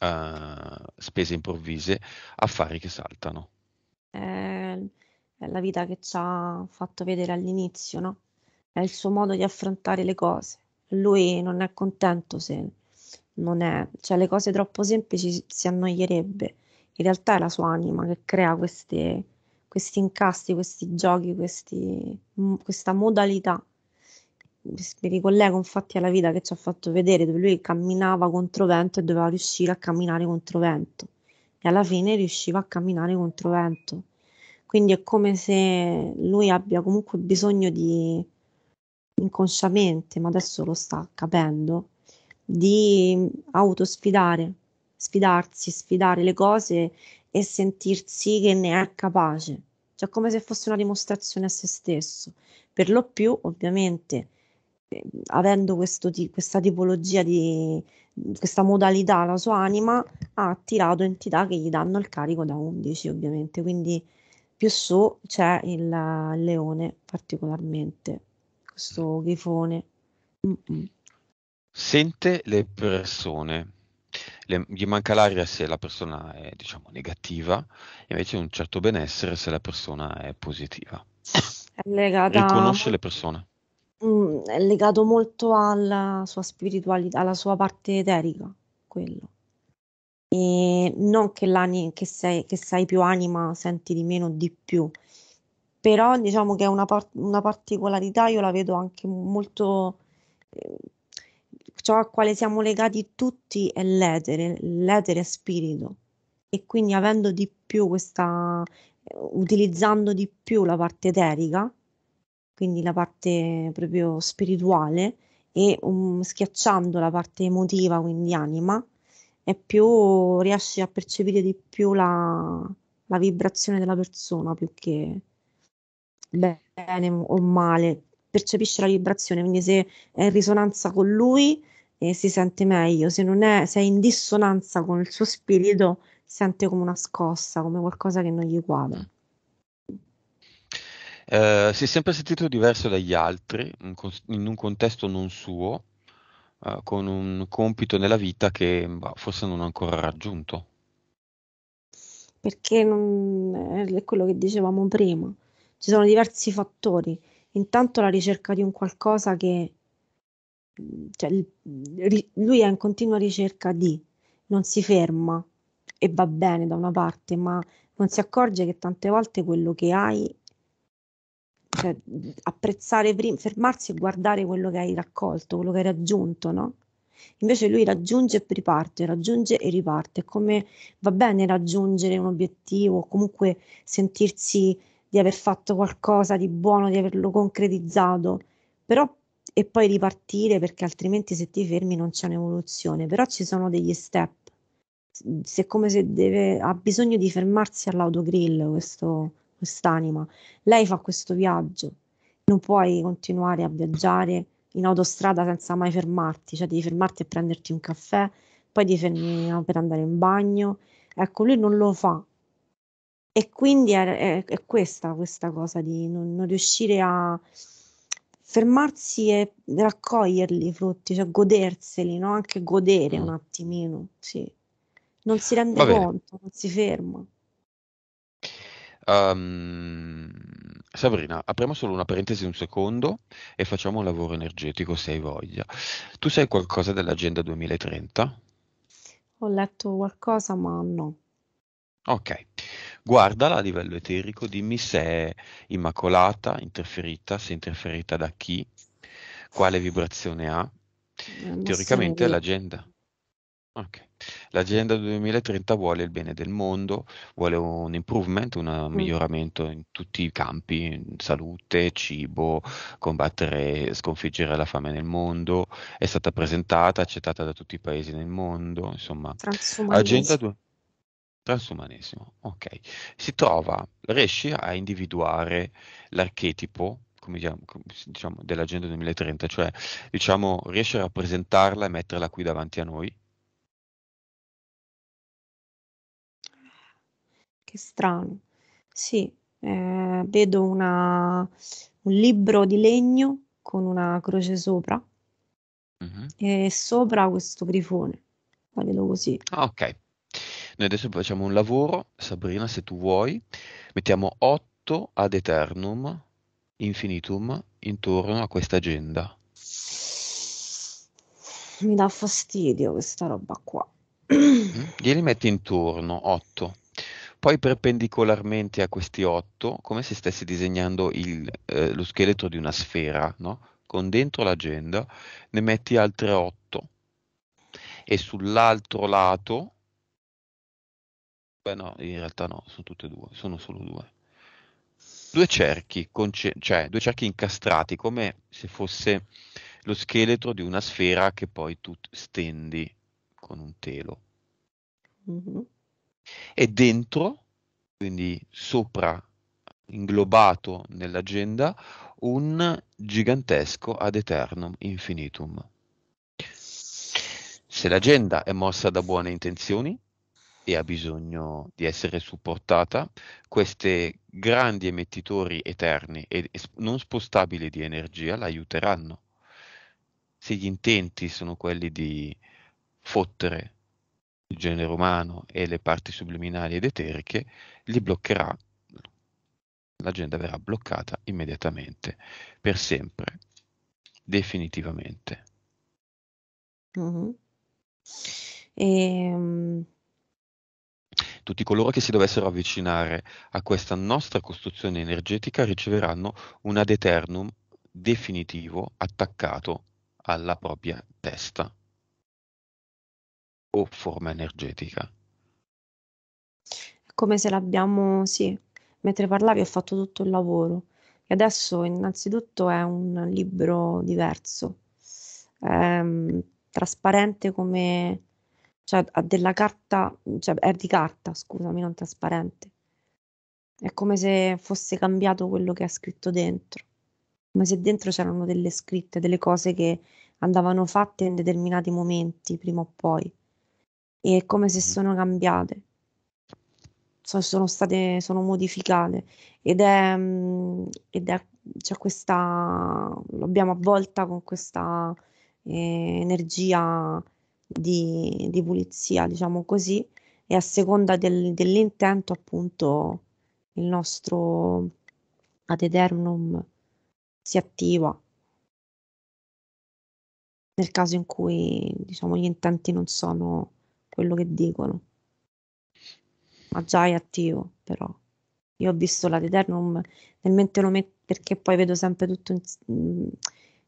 eh, spese improvvise, affari che saltano. È la vita che ci ha fatto vedere all'inizio, no? È il suo modo di affrontare le cose. Lui non è contento se non è, cioè le cose troppo semplici si annoierebbe. In realtà è la sua anima che crea queste, questi incasti, questi giochi, questi, questa modalità. Mi ricollego infatti alla vita che ci ha fatto vedere, dove lui camminava contro vento e doveva riuscire a camminare contro vento. E alla fine riusciva a camminare contro vento. Quindi è come se lui abbia comunque bisogno di, inconsciamente, ma adesso lo sta capendo, di autosfidare, sfidarsi, sfidare le cose e sentirsi che ne è capace. Cioè come se fosse una dimostrazione a se stesso. Per lo più, ovviamente, eh, avendo ti- questa tipologia di questa modalità alla sua anima, ha attirato entità che gli danno il carico da 11, ovviamente. Quindi più su c'è il leone, particolarmente, questo grifone. Mm-mm. Sente le persone, le- gli manca l'aria se la persona è, diciamo, negativa, invece un certo benessere se la persona è positiva. È legata Riconosce le persone. mm, è legato molto alla sua spiritualità, alla sua parte eterica, quello. E non che, l'ani- che sei, che sei più anima, senti di meno di più, però diciamo che è una, par- una particolarità, io la vedo anche molto, ciò a quale siamo legati tutti è l'etere, l'etere è spirito. E quindi avendo di più questa, eh, utilizzando di più la parte eterica, quindi la parte proprio spirituale e um, schiacciando la parte emotiva, quindi anima, è più riesci a percepire di più la, la vibrazione della persona più che bene o male, percepisce la vibrazione, quindi se è in risonanza con lui eh, si sente meglio, se non è, se è in dissonanza con il suo spirito si sente come una scossa, come qualcosa che non gli quadra. Eh, si è sempre sentito diverso dagli altri, in, un contesto non suo, eh, con un compito nella vita che bah, forse non ha ancora raggiunto. perché non, è quello che dicevamo prima, ci sono diversi fattori. Intanto la ricerca di un qualcosa che, cioè, lui è in continua ricerca di, non si ferma e va bene da una parte, ma non si accorge che tante volte quello che hai, cioè apprezzare prima, fermarsi e guardare quello che hai raccolto, quello che hai raggiunto, no? Invece lui raggiunge e riparte, raggiunge e riparte. È come va bene raggiungere un obiettivo, comunque sentirsi di aver fatto qualcosa di buono, di averlo concretizzato, però e poi ripartire perché altrimenti se ti fermi non c'è un'evoluzione. Però ci sono degli step. Se come se deve, ha bisogno di fermarsi all'autogrill questo, quest'anima. Lei fa questo viaggio, non puoi continuare a viaggiare in autostrada senza mai fermarti, cioè devi fermarti e prenderti un caffè, poi ti fermi per andare in bagno. Ecco, lui non lo fa. E quindi è, è- è questa, questa cosa di non, non riuscire a fermarsi e raccoglierli i frutti, cioè goderseli, no? Anche godere Mm. un attimino, sì. Non si rende conto, non si ferma. Ehm, Sabrina, apriamo solo una parentesi un secondo e facciamo un lavoro energetico se hai voglia. Tu sai qualcosa dell'Agenda 2030? Ho letto qualcosa, ma no. Ok, guardala a livello eterico, dimmi se è immacolata, interferita, se è interferita da chi, quale vibrazione ha. Eh, non Teoricamente è l'agenda. Okay. L'agenda 2030 vuole il bene del mondo, vuole un improvement, un mm. miglioramento in tutti i campi, salute, cibo, combattere e sconfiggere la fame nel mondo, è stata presentata, accettata da tutti i paesi nel mondo, insomma. Agenda 2030 Transumanesimo, ok. Si trova, riesci a individuare l'archetipo, come diciamo, diciamo, dell'Agenda 2030, cioè, diciamo, riesci a rappresentarla e metterla qui davanti a noi? Che strano. Sì, eh, vedo una, un libro di legno con una croce sopra Mhm. e sopra questo grifone. La vedo così. Ah, ok. Noi adesso facciamo un lavoro, Sabrina, se tu vuoi, mettiamo 8 ad eternum, infinitum, intorno a questa agenda. Mi dà fastidio questa roba qua. Mm? Glieli metti intorno, 8. Poi perpendicolarmente a questi 8, come se stessi disegnando il, eh, lo scheletro di una sfera, no? Con dentro l'agenda ne metti altre 8. E sull'altro lato, beh no, in realtà no, sono tutte e due, sono solo due. Due cerchi, conce- cioè due cerchi incastrati, come se fosse lo scheletro di una sfera che poi tu stendi con un telo. Mhm. E dentro, quindi sopra, inglobato nell'agenda, un gigantesco ad eternum infinitum. Se l'agenda è mossa da buone intenzioni e ha bisogno di essere supportata, questi grandi emettitori eterni e non spostabili di energia l'aiuteranno. Se gli intenti sono quelli di fottere il genere umano e le parti subliminali ed eteriche, li bloccherà. L'agenda verrà bloccata immediatamente, per sempre, definitivamente. Mhm. Ehm, Tutti coloro che si dovessero avvicinare a questa nostra costruzione energetica riceveranno un ad eternum definitivo attaccato alla propria testa o forma energetica. come se l'abbiamo, sì, mentre parlavi ho fatto tutto il lavoro. E adesso innanzitutto è un libro diverso, Ehm, trasparente come, cioè ha della carta, cioè è di carta, scusami, non trasparente. È come se fosse cambiato quello che è scritto dentro, come se dentro c'erano delle scritte, delle cose che andavano fatte in determinati momenti, prima o poi, e è come se sono cambiate, so- sono state, sono modificate. Ed è, mm, ed è c'è questa, l'abbiamo avvolta con questa eh, energia di, di pulizia, diciamo così, e a seconda del- dell'intento, appunto, il nostro ad eternum si attiva nel caso in cui, diciamo, gli intenti non sono quello che dicono, ma già è attivo, però. Io ho visto l'ad eternum nel mentre lo metto perché poi vedo sempre tutto in,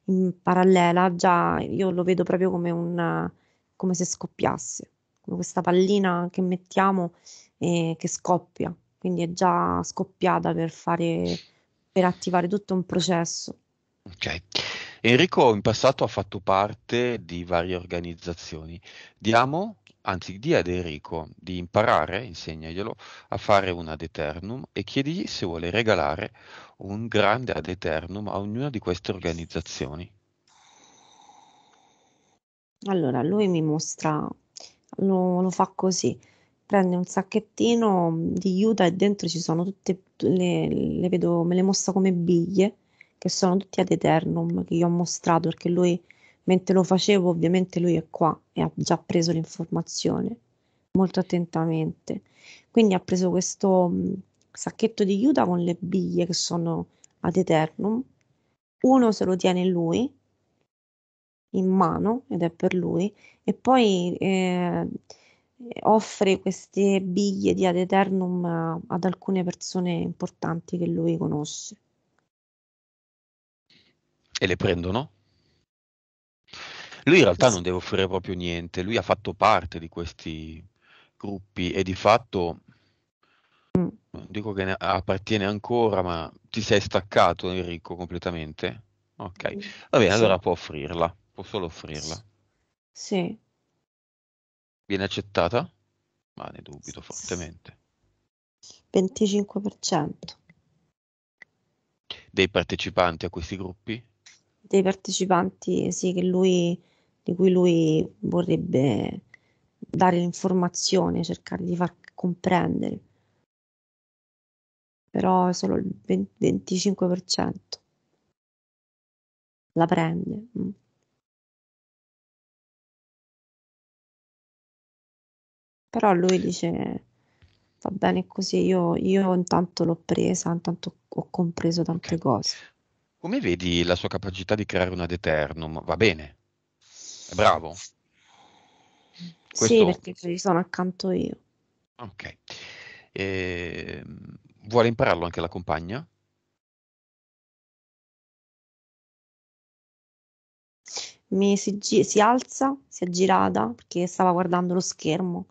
in parallela, già io lo vedo proprio come un come se scoppiasse, come questa pallina che mettiamo e che scoppia, quindi è già scoppiata per fare per attivare tutto un processo. Ok. Enrico in passato ha fatto parte di varie organizzazioni. Diamo, anzi, di ad Enrico di imparare, insegnaglielo, a fare un ad eternum e chiedigli se vuole regalare un grande ad eternum a ognuna di queste organizzazioni. Allora, lui mi mostra, lo, lo fa così, prende un sacchettino di juta e dentro ci sono tutte le, le vedo, me le mostra come biglie che sono tutti ad eternum, che gli ho mostrato perché lui, mentre lo facevo, ovviamente lui è qua e ha già preso l'informazione molto attentamente. Quindi ha preso questo mh, sacchetto di Yuta con le biglie che sono ad eternum, uno se lo tiene lui in mano ed è per lui, e poi eh, offre queste biglie di ad eternum eh, ad alcune persone importanti che lui conosce. E le prendono? Lui in realtà non deve offrire proprio niente, lui ha fatto parte di questi gruppi e di fatto Mm. non dico che ne appartiene ancora, ma ti sei staccato Enrico completamente? Ok, Mm, va bene, sì. allora può offrirla, può solo offrirla. Sì, Viene accettata? Ma ne dubito fortemente. 25% Dei partecipanti a questi gruppi? dei partecipanti, sì, che lui, di cui lui vorrebbe dare l'informazione, cercare di far comprendere. Però è solo il 20 25% la prende. mm. Però lui dice, va bene così, io, io intanto l'ho presa, intanto ho compreso tante Ok. cose. Come vedi la sua capacità di creare una Eternum? Va bene, è bravo. Sì, Questo, perché ci sono accanto io. ok. Ehm, vuole impararlo anche la compagna? Mi si, si alza, si è girata perché stava guardando lo schermo.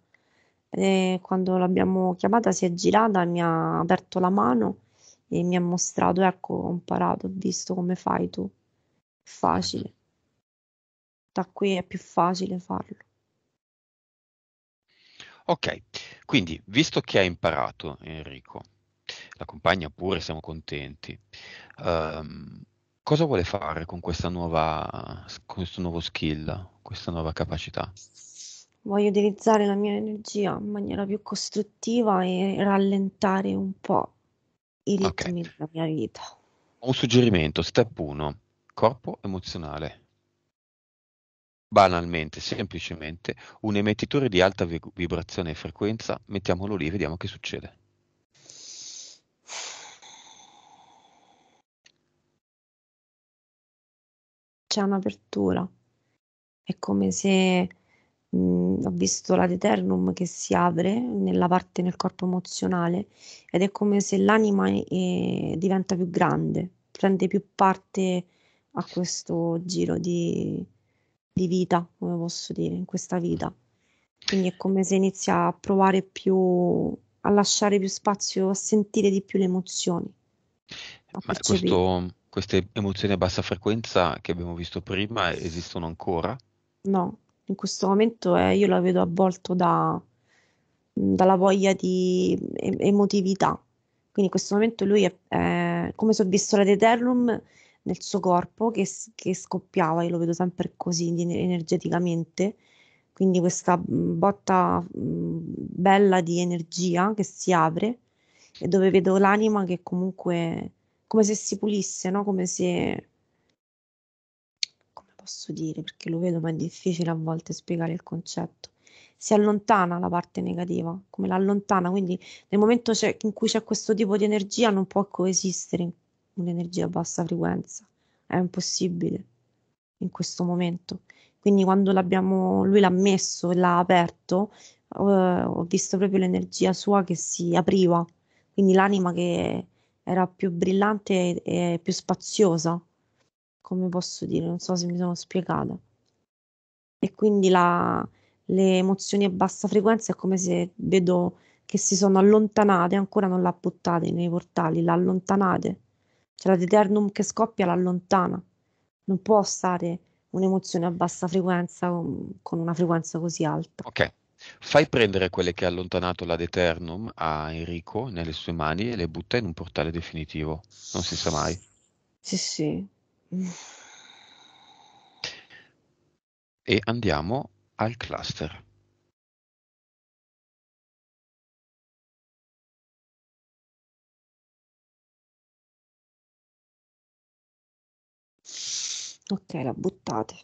E quando l'abbiamo chiamata si è girata mi ha aperto la mano e mi ha mostrato, ecco, ho imparato, ho visto come fai tu. Facile. Da qui è più facile farlo. Ok, quindi visto che hai imparato, Enrico, la compagna pure siamo contenti, ehm, cosa vuole fare con questa nuova, con questo nuovo skill, questa nuova capacità? Voglio utilizzare la mia energia in maniera più costruttiva e rallentare un po' i ritmi della mia vita. ho un suggerimento, step 1, corpo emozionale. Banalmente, semplicemente, un emettitore di alta vi- vibrazione e frequenza, mettiamolo lì e vediamo che succede. C'è un'apertura. È come se mh, ho visto la Eternum che si apre nella parte nel corpo emozionale ed è come se l'anima eh, diventa più grande, prende più parte a questo giro di, di vita, come posso dire, in questa vita. Quindi è come se inizia a provare più, a lasciare più spazio, a sentire di più le emozioni, Ma questo, queste emozioni a bassa frequenza che abbiamo visto prima esistono ancora? No, in questo momento eh, io la vedo avvolto da, dalla voglia di emotività. Quindi in questo momento lui è, è come se ho visto la Eternum nel suo corpo che, che scoppiava, io lo vedo sempre così energeticamente. Quindi questa mh, botta mh, bella di energia che si apre e dove vedo l'anima che comunque come se si pulisse, no? Come se posso dire, perché lo vedo, ma è difficile a volte spiegare il concetto. Si allontana la parte negativa, come l'allontana, quindi nel momento in cui c'è questo tipo di energia non può coesistere un'energia a bassa frequenza, è impossibile in questo momento. Quindi quando l'abbiamo, lui l'ha messo e l'ha aperto, eh, ho visto proprio l'energia sua che si apriva, quindi l'anima che era più brillante e, e più spaziosa come posso dire, non so se mi sono spiegata. E quindi la- le emozioni a bassa frequenza è come se vedo che si sono allontanate, ancora non l'ha buttate nei portali, l'ha allontanate. C'è la Eternum che scoppia, l'allontana. Non può stare un'emozione a bassa frequenza con, una frequenza così alta. Ok, fai prendere quelle che ha allontanato l'Ad Eternum a Enrico nelle sue mani e le butta in un portale definitivo. Non si sa mai. Sì, sì. E andiamo al cluster. Ok, la buttate.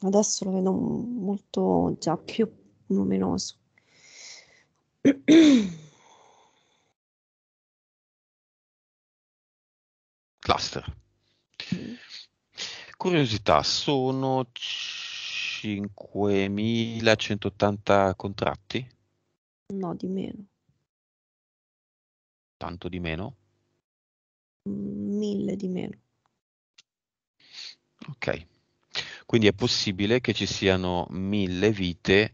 Adesso lo vedo molto già più luminoso. Cluster. Curiosità, sono 5.180 contratti? No, di meno. Tanto di meno? Mm, mille di meno. Ok, quindi è possibile che ci siano mille vite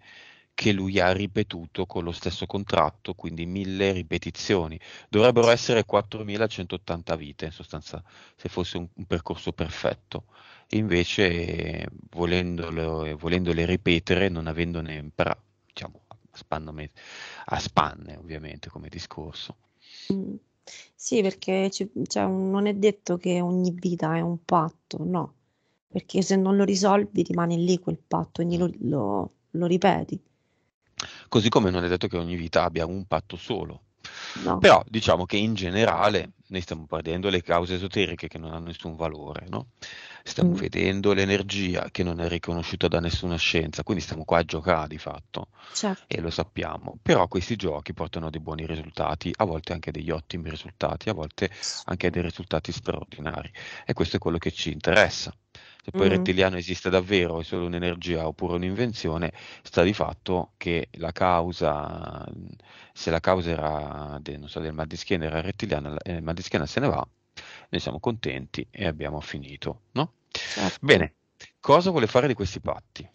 che lui ha ripetuto con lo stesso contratto, quindi mille ripetizioni. Dovrebbero essere 4.180 vite, in sostanza, se fosse un, un percorso perfetto. Invece, volendole, volendole ripetere, non avendone imparato, diciamo, a, a spanne, ovviamente, come discorso. Mm. Sì, perché ci, cioè, non è detto che ogni vita è un patto, no, perché se non lo risolvi rimane lì quel patto, quindi lo, lo, lo ripeti. Così come non è detto che ogni vita abbia un patto solo. No. Però diciamo che in generale noi stiamo perdendo le cause esoteriche che non hanno nessun valore, no? Stiamo Mm. vedendo l'energia che non è riconosciuta da nessuna scienza, quindi stiamo qua a giocare di fatto Certo. e lo sappiamo. Però questi giochi portano a dei buoni risultati, a volte anche degli ottimi risultati, a volte anche dei risultati straordinari. E questo è quello che ci interessa. Se poi il Mm. rettiliano esiste davvero, è solo un'energia oppure un'invenzione, sta di fatto che la causa, se la causa era de- non so, del mal di schiena era rettiliana, e il mal di schiena se ne va, noi siamo contenti e abbiamo finito, no? Certo. Bene, cosa vuole fare di questi patti?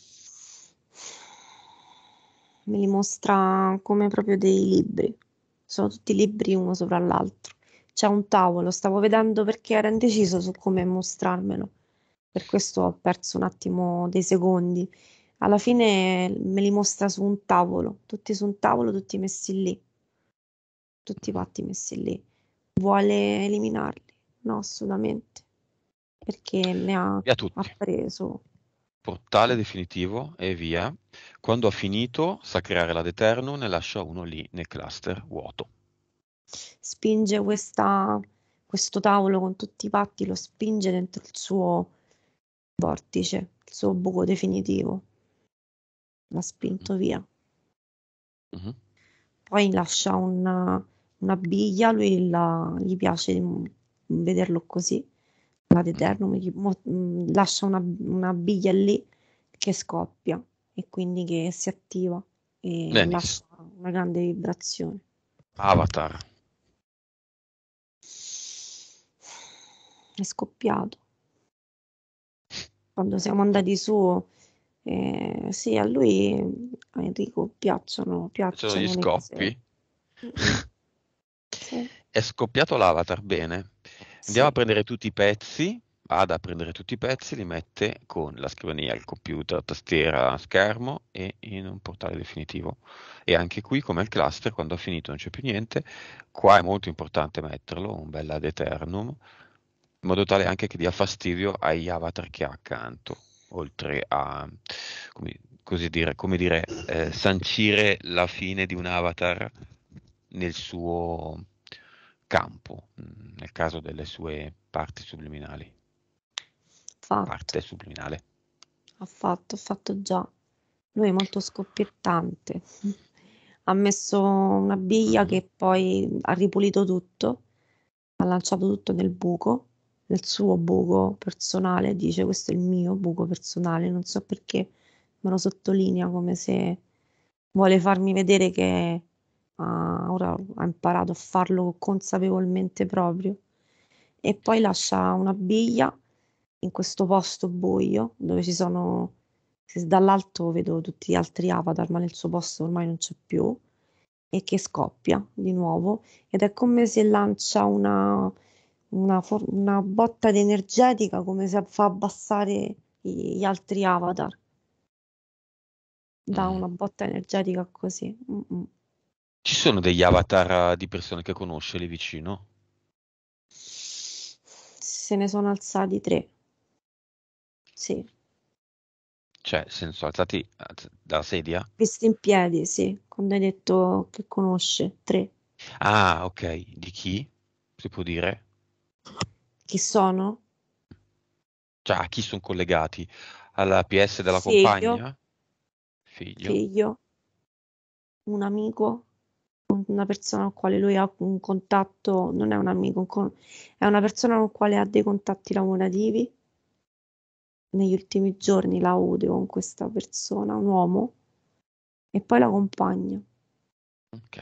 Me li mostra come proprio dei libri. Sono tutti libri uno sopra l'altro. C'è un tavolo, stavo vedendo perché era indeciso su come mostrarmelo. Per questo ho perso un attimo dei secondi. Alla fine me li mostra su un tavolo, tutti su un tavolo, tutti messi lì. Tutti i patti messi lì. Vuole eliminarli? No, assolutamente. Perché ne ha, ha preso. Portale definitivo e via. Quando ha finito, sa creare l'ad eternum ne lascia uno lì nel cluster vuoto. spinge questa, questo tavolo con tutti i patti, lo spinge dentro il suo vortice, il suo buco definitivo. L'ha spinto via. Mhm. Poi lascia una, una biglia, lui la- gli piace vederlo così, l'ad eternum, gli mo- mm, lascia una, una biglia lì che scoppia e quindi che si attiva e Benissimo. lascia una grande vibrazione. Avatar. è scoppiato. Quando siamo andati su, eh, sì, a lui, a Enrico, piacciono, Sono piacciono gli scoppi. Sì, È scoppiato l'avatar, bene. sì, Andiamo a prendere tutti i pezzi, vada a prendere tutti i pezzi, li mette con la scrivania, il computer, tastiera, schermo e in un portale definitivo. E anche qui, come al cluster, quando ha finito non c'è più niente. Qua è molto importante metterlo, un bel ad eternum, in modo tale anche che dia fastidio agli avatar che ha accanto, oltre a, come, così dire, come dire, eh, sancire la fine di un avatar nel suo campo, mh, nel caso delle sue parti subliminali. fatto, Parte subliminale. ha fatto, ha fatto già. Lui è molto scoppiettante. Ha messo una biglia Mhm. che poi ha ripulito tutto, ha lanciato tutto nel buco, nel suo buco personale, dice questo è il mio buco personale, non so perché me lo sottolinea come se vuole farmi vedere che ah, ora ha imparato a farlo consapevolmente proprio. E poi lascia una biglia in questo posto buio dove ci sono, dall'alto vedo tutti gli altri avatar, ma nel suo posto ormai non c'è più, e che scoppia di nuovo. Ed è come se lancia una, una, for- una botta di energetica, come se fa abbassare gli, gli altri avatar. Dà Mm. una botta energetica così. Mm-mm. Ci sono degli avatar eh, di persone che conosce lì vicino? Se ne sono alzati tre. Sì, Cioè, senso, alzati alz- dalla sedia? visti in piedi, sì, quando hai detto che conosce, tre. Ah, ok. Di chi? Si può dire? Chi sono? Cioè, a chi sono collegati? Alla PS della Figlio. compagna? Figlio. figlio, un amico, un- una persona con quale lui ha un contatto, non è un amico, è una persona con quale ha dei contatti lavorativi. Negli ultimi giorni l'ha avuto con questa persona, un uomo, e poi la compagna. Ok.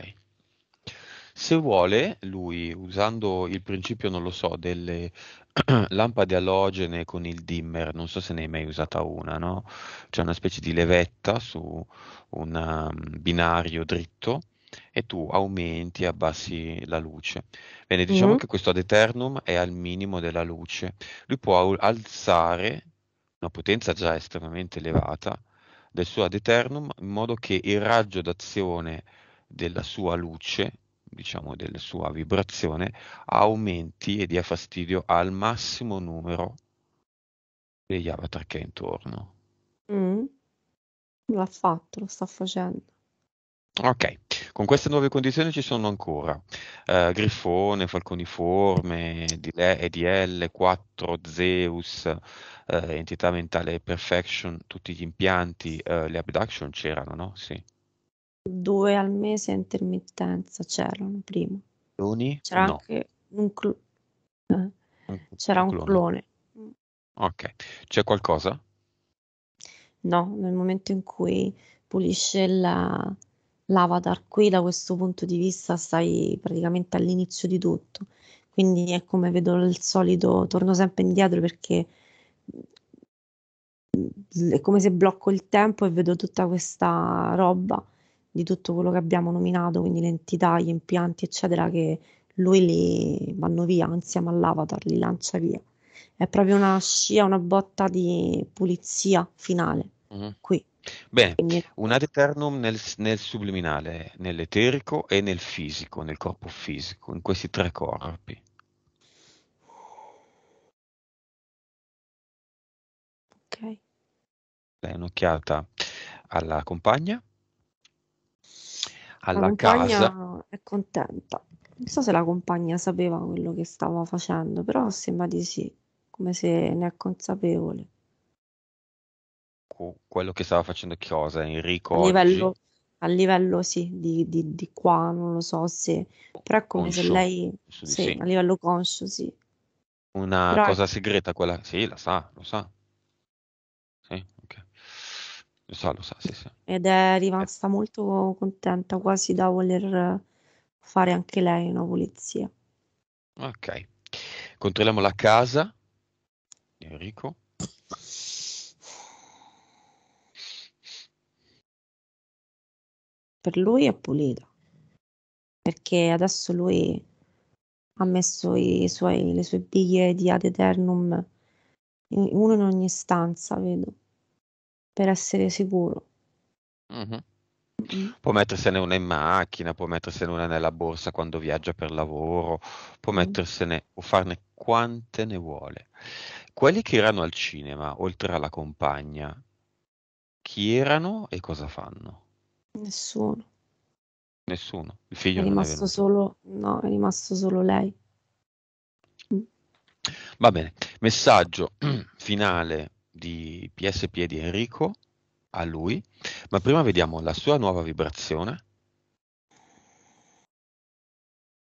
Se vuole, lui, usando il principio, non lo so, delle lampade alogene con il dimmer, non so se ne hai mai usata una, no? C'è una specie di levetta su un um, binario dritto e tu aumenti e abbassi la luce. Bene, diciamo Mhm. che questo ad eternum è al minimo della luce. Lui può alzare una potenza già estremamente elevata del suo ad eternum in modo che il raggio d'azione della sua luce, diciamo della sua vibrazione, aumenti e dia fastidio al massimo numero degli avatar che è intorno. Mm. L'ha fatto, lo sta facendo. Ok, con queste nuove condizioni ci sono ancora eh, Grifone, Falconiforme, EDL, 4, Zeus, eh, entità mentale Perfection, tutti gli impianti, eh, le abduction c'erano, no? Sì. Due al mese a intermittenza c'erano prima. Cloni? C'era No, anche un, cl- eh, un, c'era un clone. clone. Ok, c'è qualcosa? No, nel momento in cui pulisce la- l'avatar qui, da questo punto di vista, stai praticamente all'inizio di tutto. Quindi è come vedo il solito, torno sempre indietro perché mm, è come se blocco il tempo e vedo tutta questa roba di tutto quello che abbiamo nominato, quindi le entità, gli impianti, eccetera, che lui li vanno via insieme all'avatar, li lancia via. È proprio una scia, una botta di pulizia finale Mhm. qui. Bene, Quindi un ad eternum nel, nel subliminale, nell'eterico e nel fisico, nel corpo fisico, in questi tre corpi. ok. Dai un'occhiata alla compagna, La alla casa. compagna è contenta. Non so se la compagna sapeva quello che stava facendo, però sembra di sì, come se ne è consapevole. quello che stava facendo cosa, Enrico A oggi, livello, a livello sì, di, di- di qua, non lo so se, però è come se conscio, lei, su di sì, sì. a livello conscio, sì. Una Però è- cosa segreta quella? Sì, la sa, lo sa. Sì, ok. Lo sa, lo sa, sì, sì. ed è Eh, rimasta molto contenta, quasi da voler fare anche lei una pulizia. Ok. Controlliamo la casa di Enrico. Per lui è pulita, perché adesso lui ha messo i suoi, le sue biglie di Ad Eternum, uno in ogni stanza, vedo, per essere sicuro. Mhm. Mm. Può mettersene una in macchina, può mettersene una nella borsa quando viaggia per lavoro, può mettersene o farne quante ne vuole. Quelli che erano al cinema, oltre alla compagna, chi erano e cosa fanno? Nessuno. Nessuno. Il È figlio è rimasto venuto. solo, no, è rimasto solo lei. Va bene. Messaggio finale di PSP di Enrico a lui, ma prima vediamo la sua nuova vibrazione.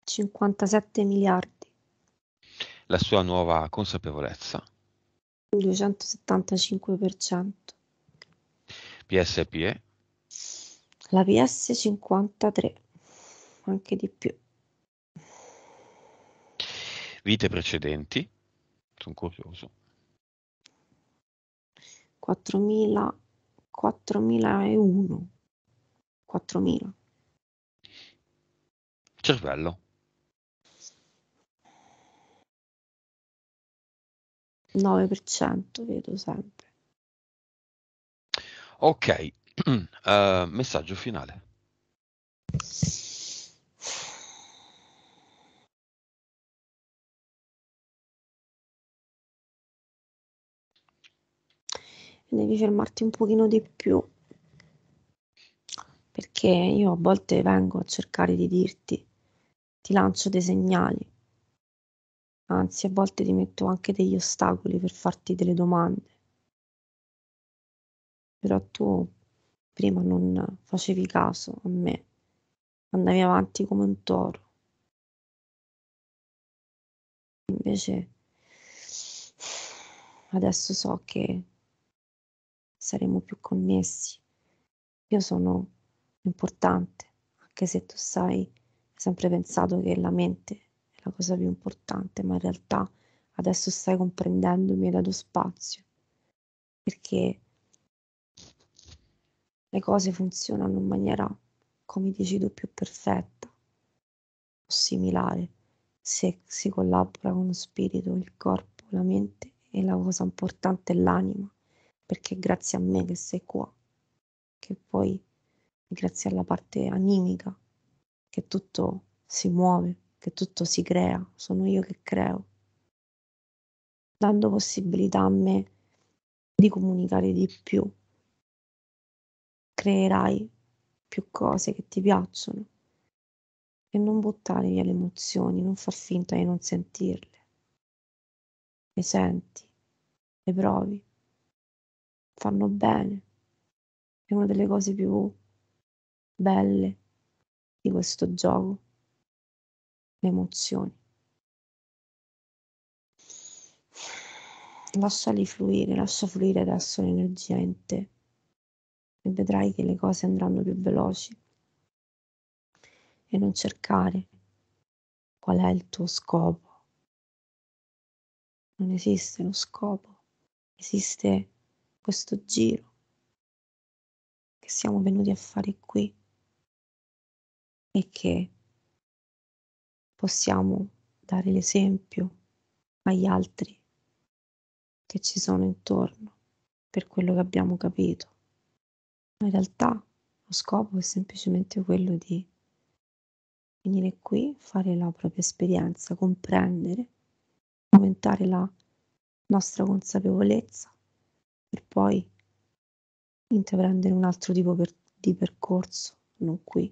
57 miliardi, la sua nuova consapevolezza, 275%. PSPE, La PS 53, anche di più. vite precedenti, sono curioso, 4000, 4001, 4000. cervello, 9% vedo sempre. ok, eh, messaggio finale, Devi fermarti un pochino di più, perché io a volte vengo a cercare di dirti, ti lancio dei segnali, anzi a volte ti metto anche degli ostacoli per farti delle domande. Però tu prima non facevi caso a me, andavi avanti come un toro. Invece adesso so che saremo più connessi. Io sono importante, anche se tu sai, hai sempre pensato che la mente è la cosa più importante, ma in realtà adesso stai comprendendo e mi hai dato spazio, perché le cose funzionano in maniera, come dici tu, più perfetta o similare. Se si collabora con lo spirito, il corpo, la mente e la cosa importante è l'anima, perché è grazie a me che sei qua, che poi è grazie alla parte animica che tutto si muove, che tutto si crea, sono io che creo, dando possibilità a me di comunicare di più. Creerai più cose che ti piacciono. E non buttare via le emozioni, non far finta di non sentirle. Le senti, le provi, fanno bene. È una delle cose più belle di questo gioco, le emozioni. Lasciali fluire, lascia fluire adesso l'energia in te e vedrai che le cose andranno più veloci e non cercare qual è il tuo scopo. Non esiste lo scopo, esiste questo giro che siamo venuti a fare qui e che possiamo dare l'esempio agli altri che ci sono intorno per quello che abbiamo capito. Ma in realtà lo scopo è semplicemente quello di venire qui, fare la propria esperienza, comprendere, aumentare la nostra consapevolezza per poi intraprendere un altro tipo per, di percorso, non qui,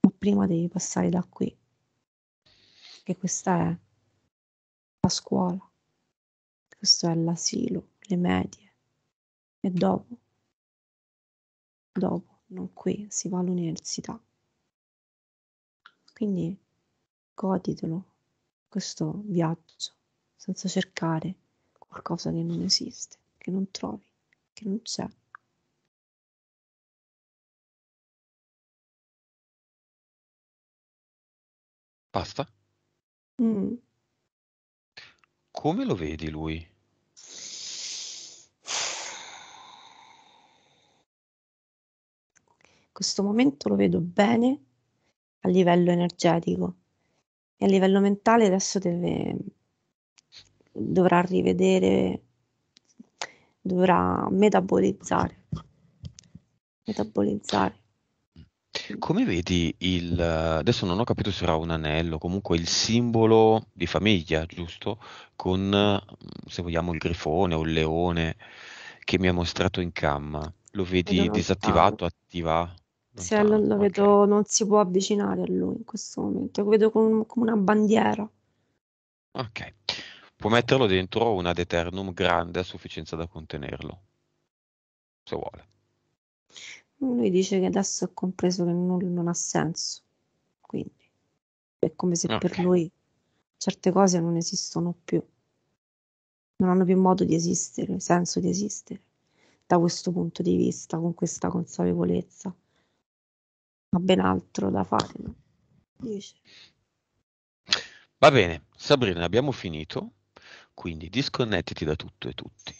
ma prima devi passare da qui, che questa è la scuola, questo è l'asilo, le medie e dopo, dopo, non qui, si va all'università. Quindi goditelo questo viaggio senza cercare qualcosa che non esiste, che non trovi, che non c'è. Basta? Mm. Come lo vedi lui? questo momento lo vedo bene a livello energetico e a livello mentale adesso deve, dovrà rivedere, dovrà metabolizzare. Metabolizzare. Come vedi il... adesso non ho capito se era un anello, comunque il simbolo di famiglia, giusto? Con, se vogliamo, il grifone o il leone che mi ha mostrato in cam. Lo vedi disattivato, attivato? Se lo, lo vedo, non si può avvicinare a lui in questo momento, lo vedo come, come una bandiera. Ok, può metterlo dentro una Deternum grande a sufficienza da contenerlo, se vuole. Lui dice che adesso ha compreso che nulla non ha senso, quindi è come se okay. per lui certe cose non esistono più, non hanno più modo di esistere, senso di esistere da questo punto di vista, con questa consapevolezza ha ben altro da fare, no? Dice. Va bene, Sabrina, abbiamo finito, quindi disconnettiti da tutto e tutti.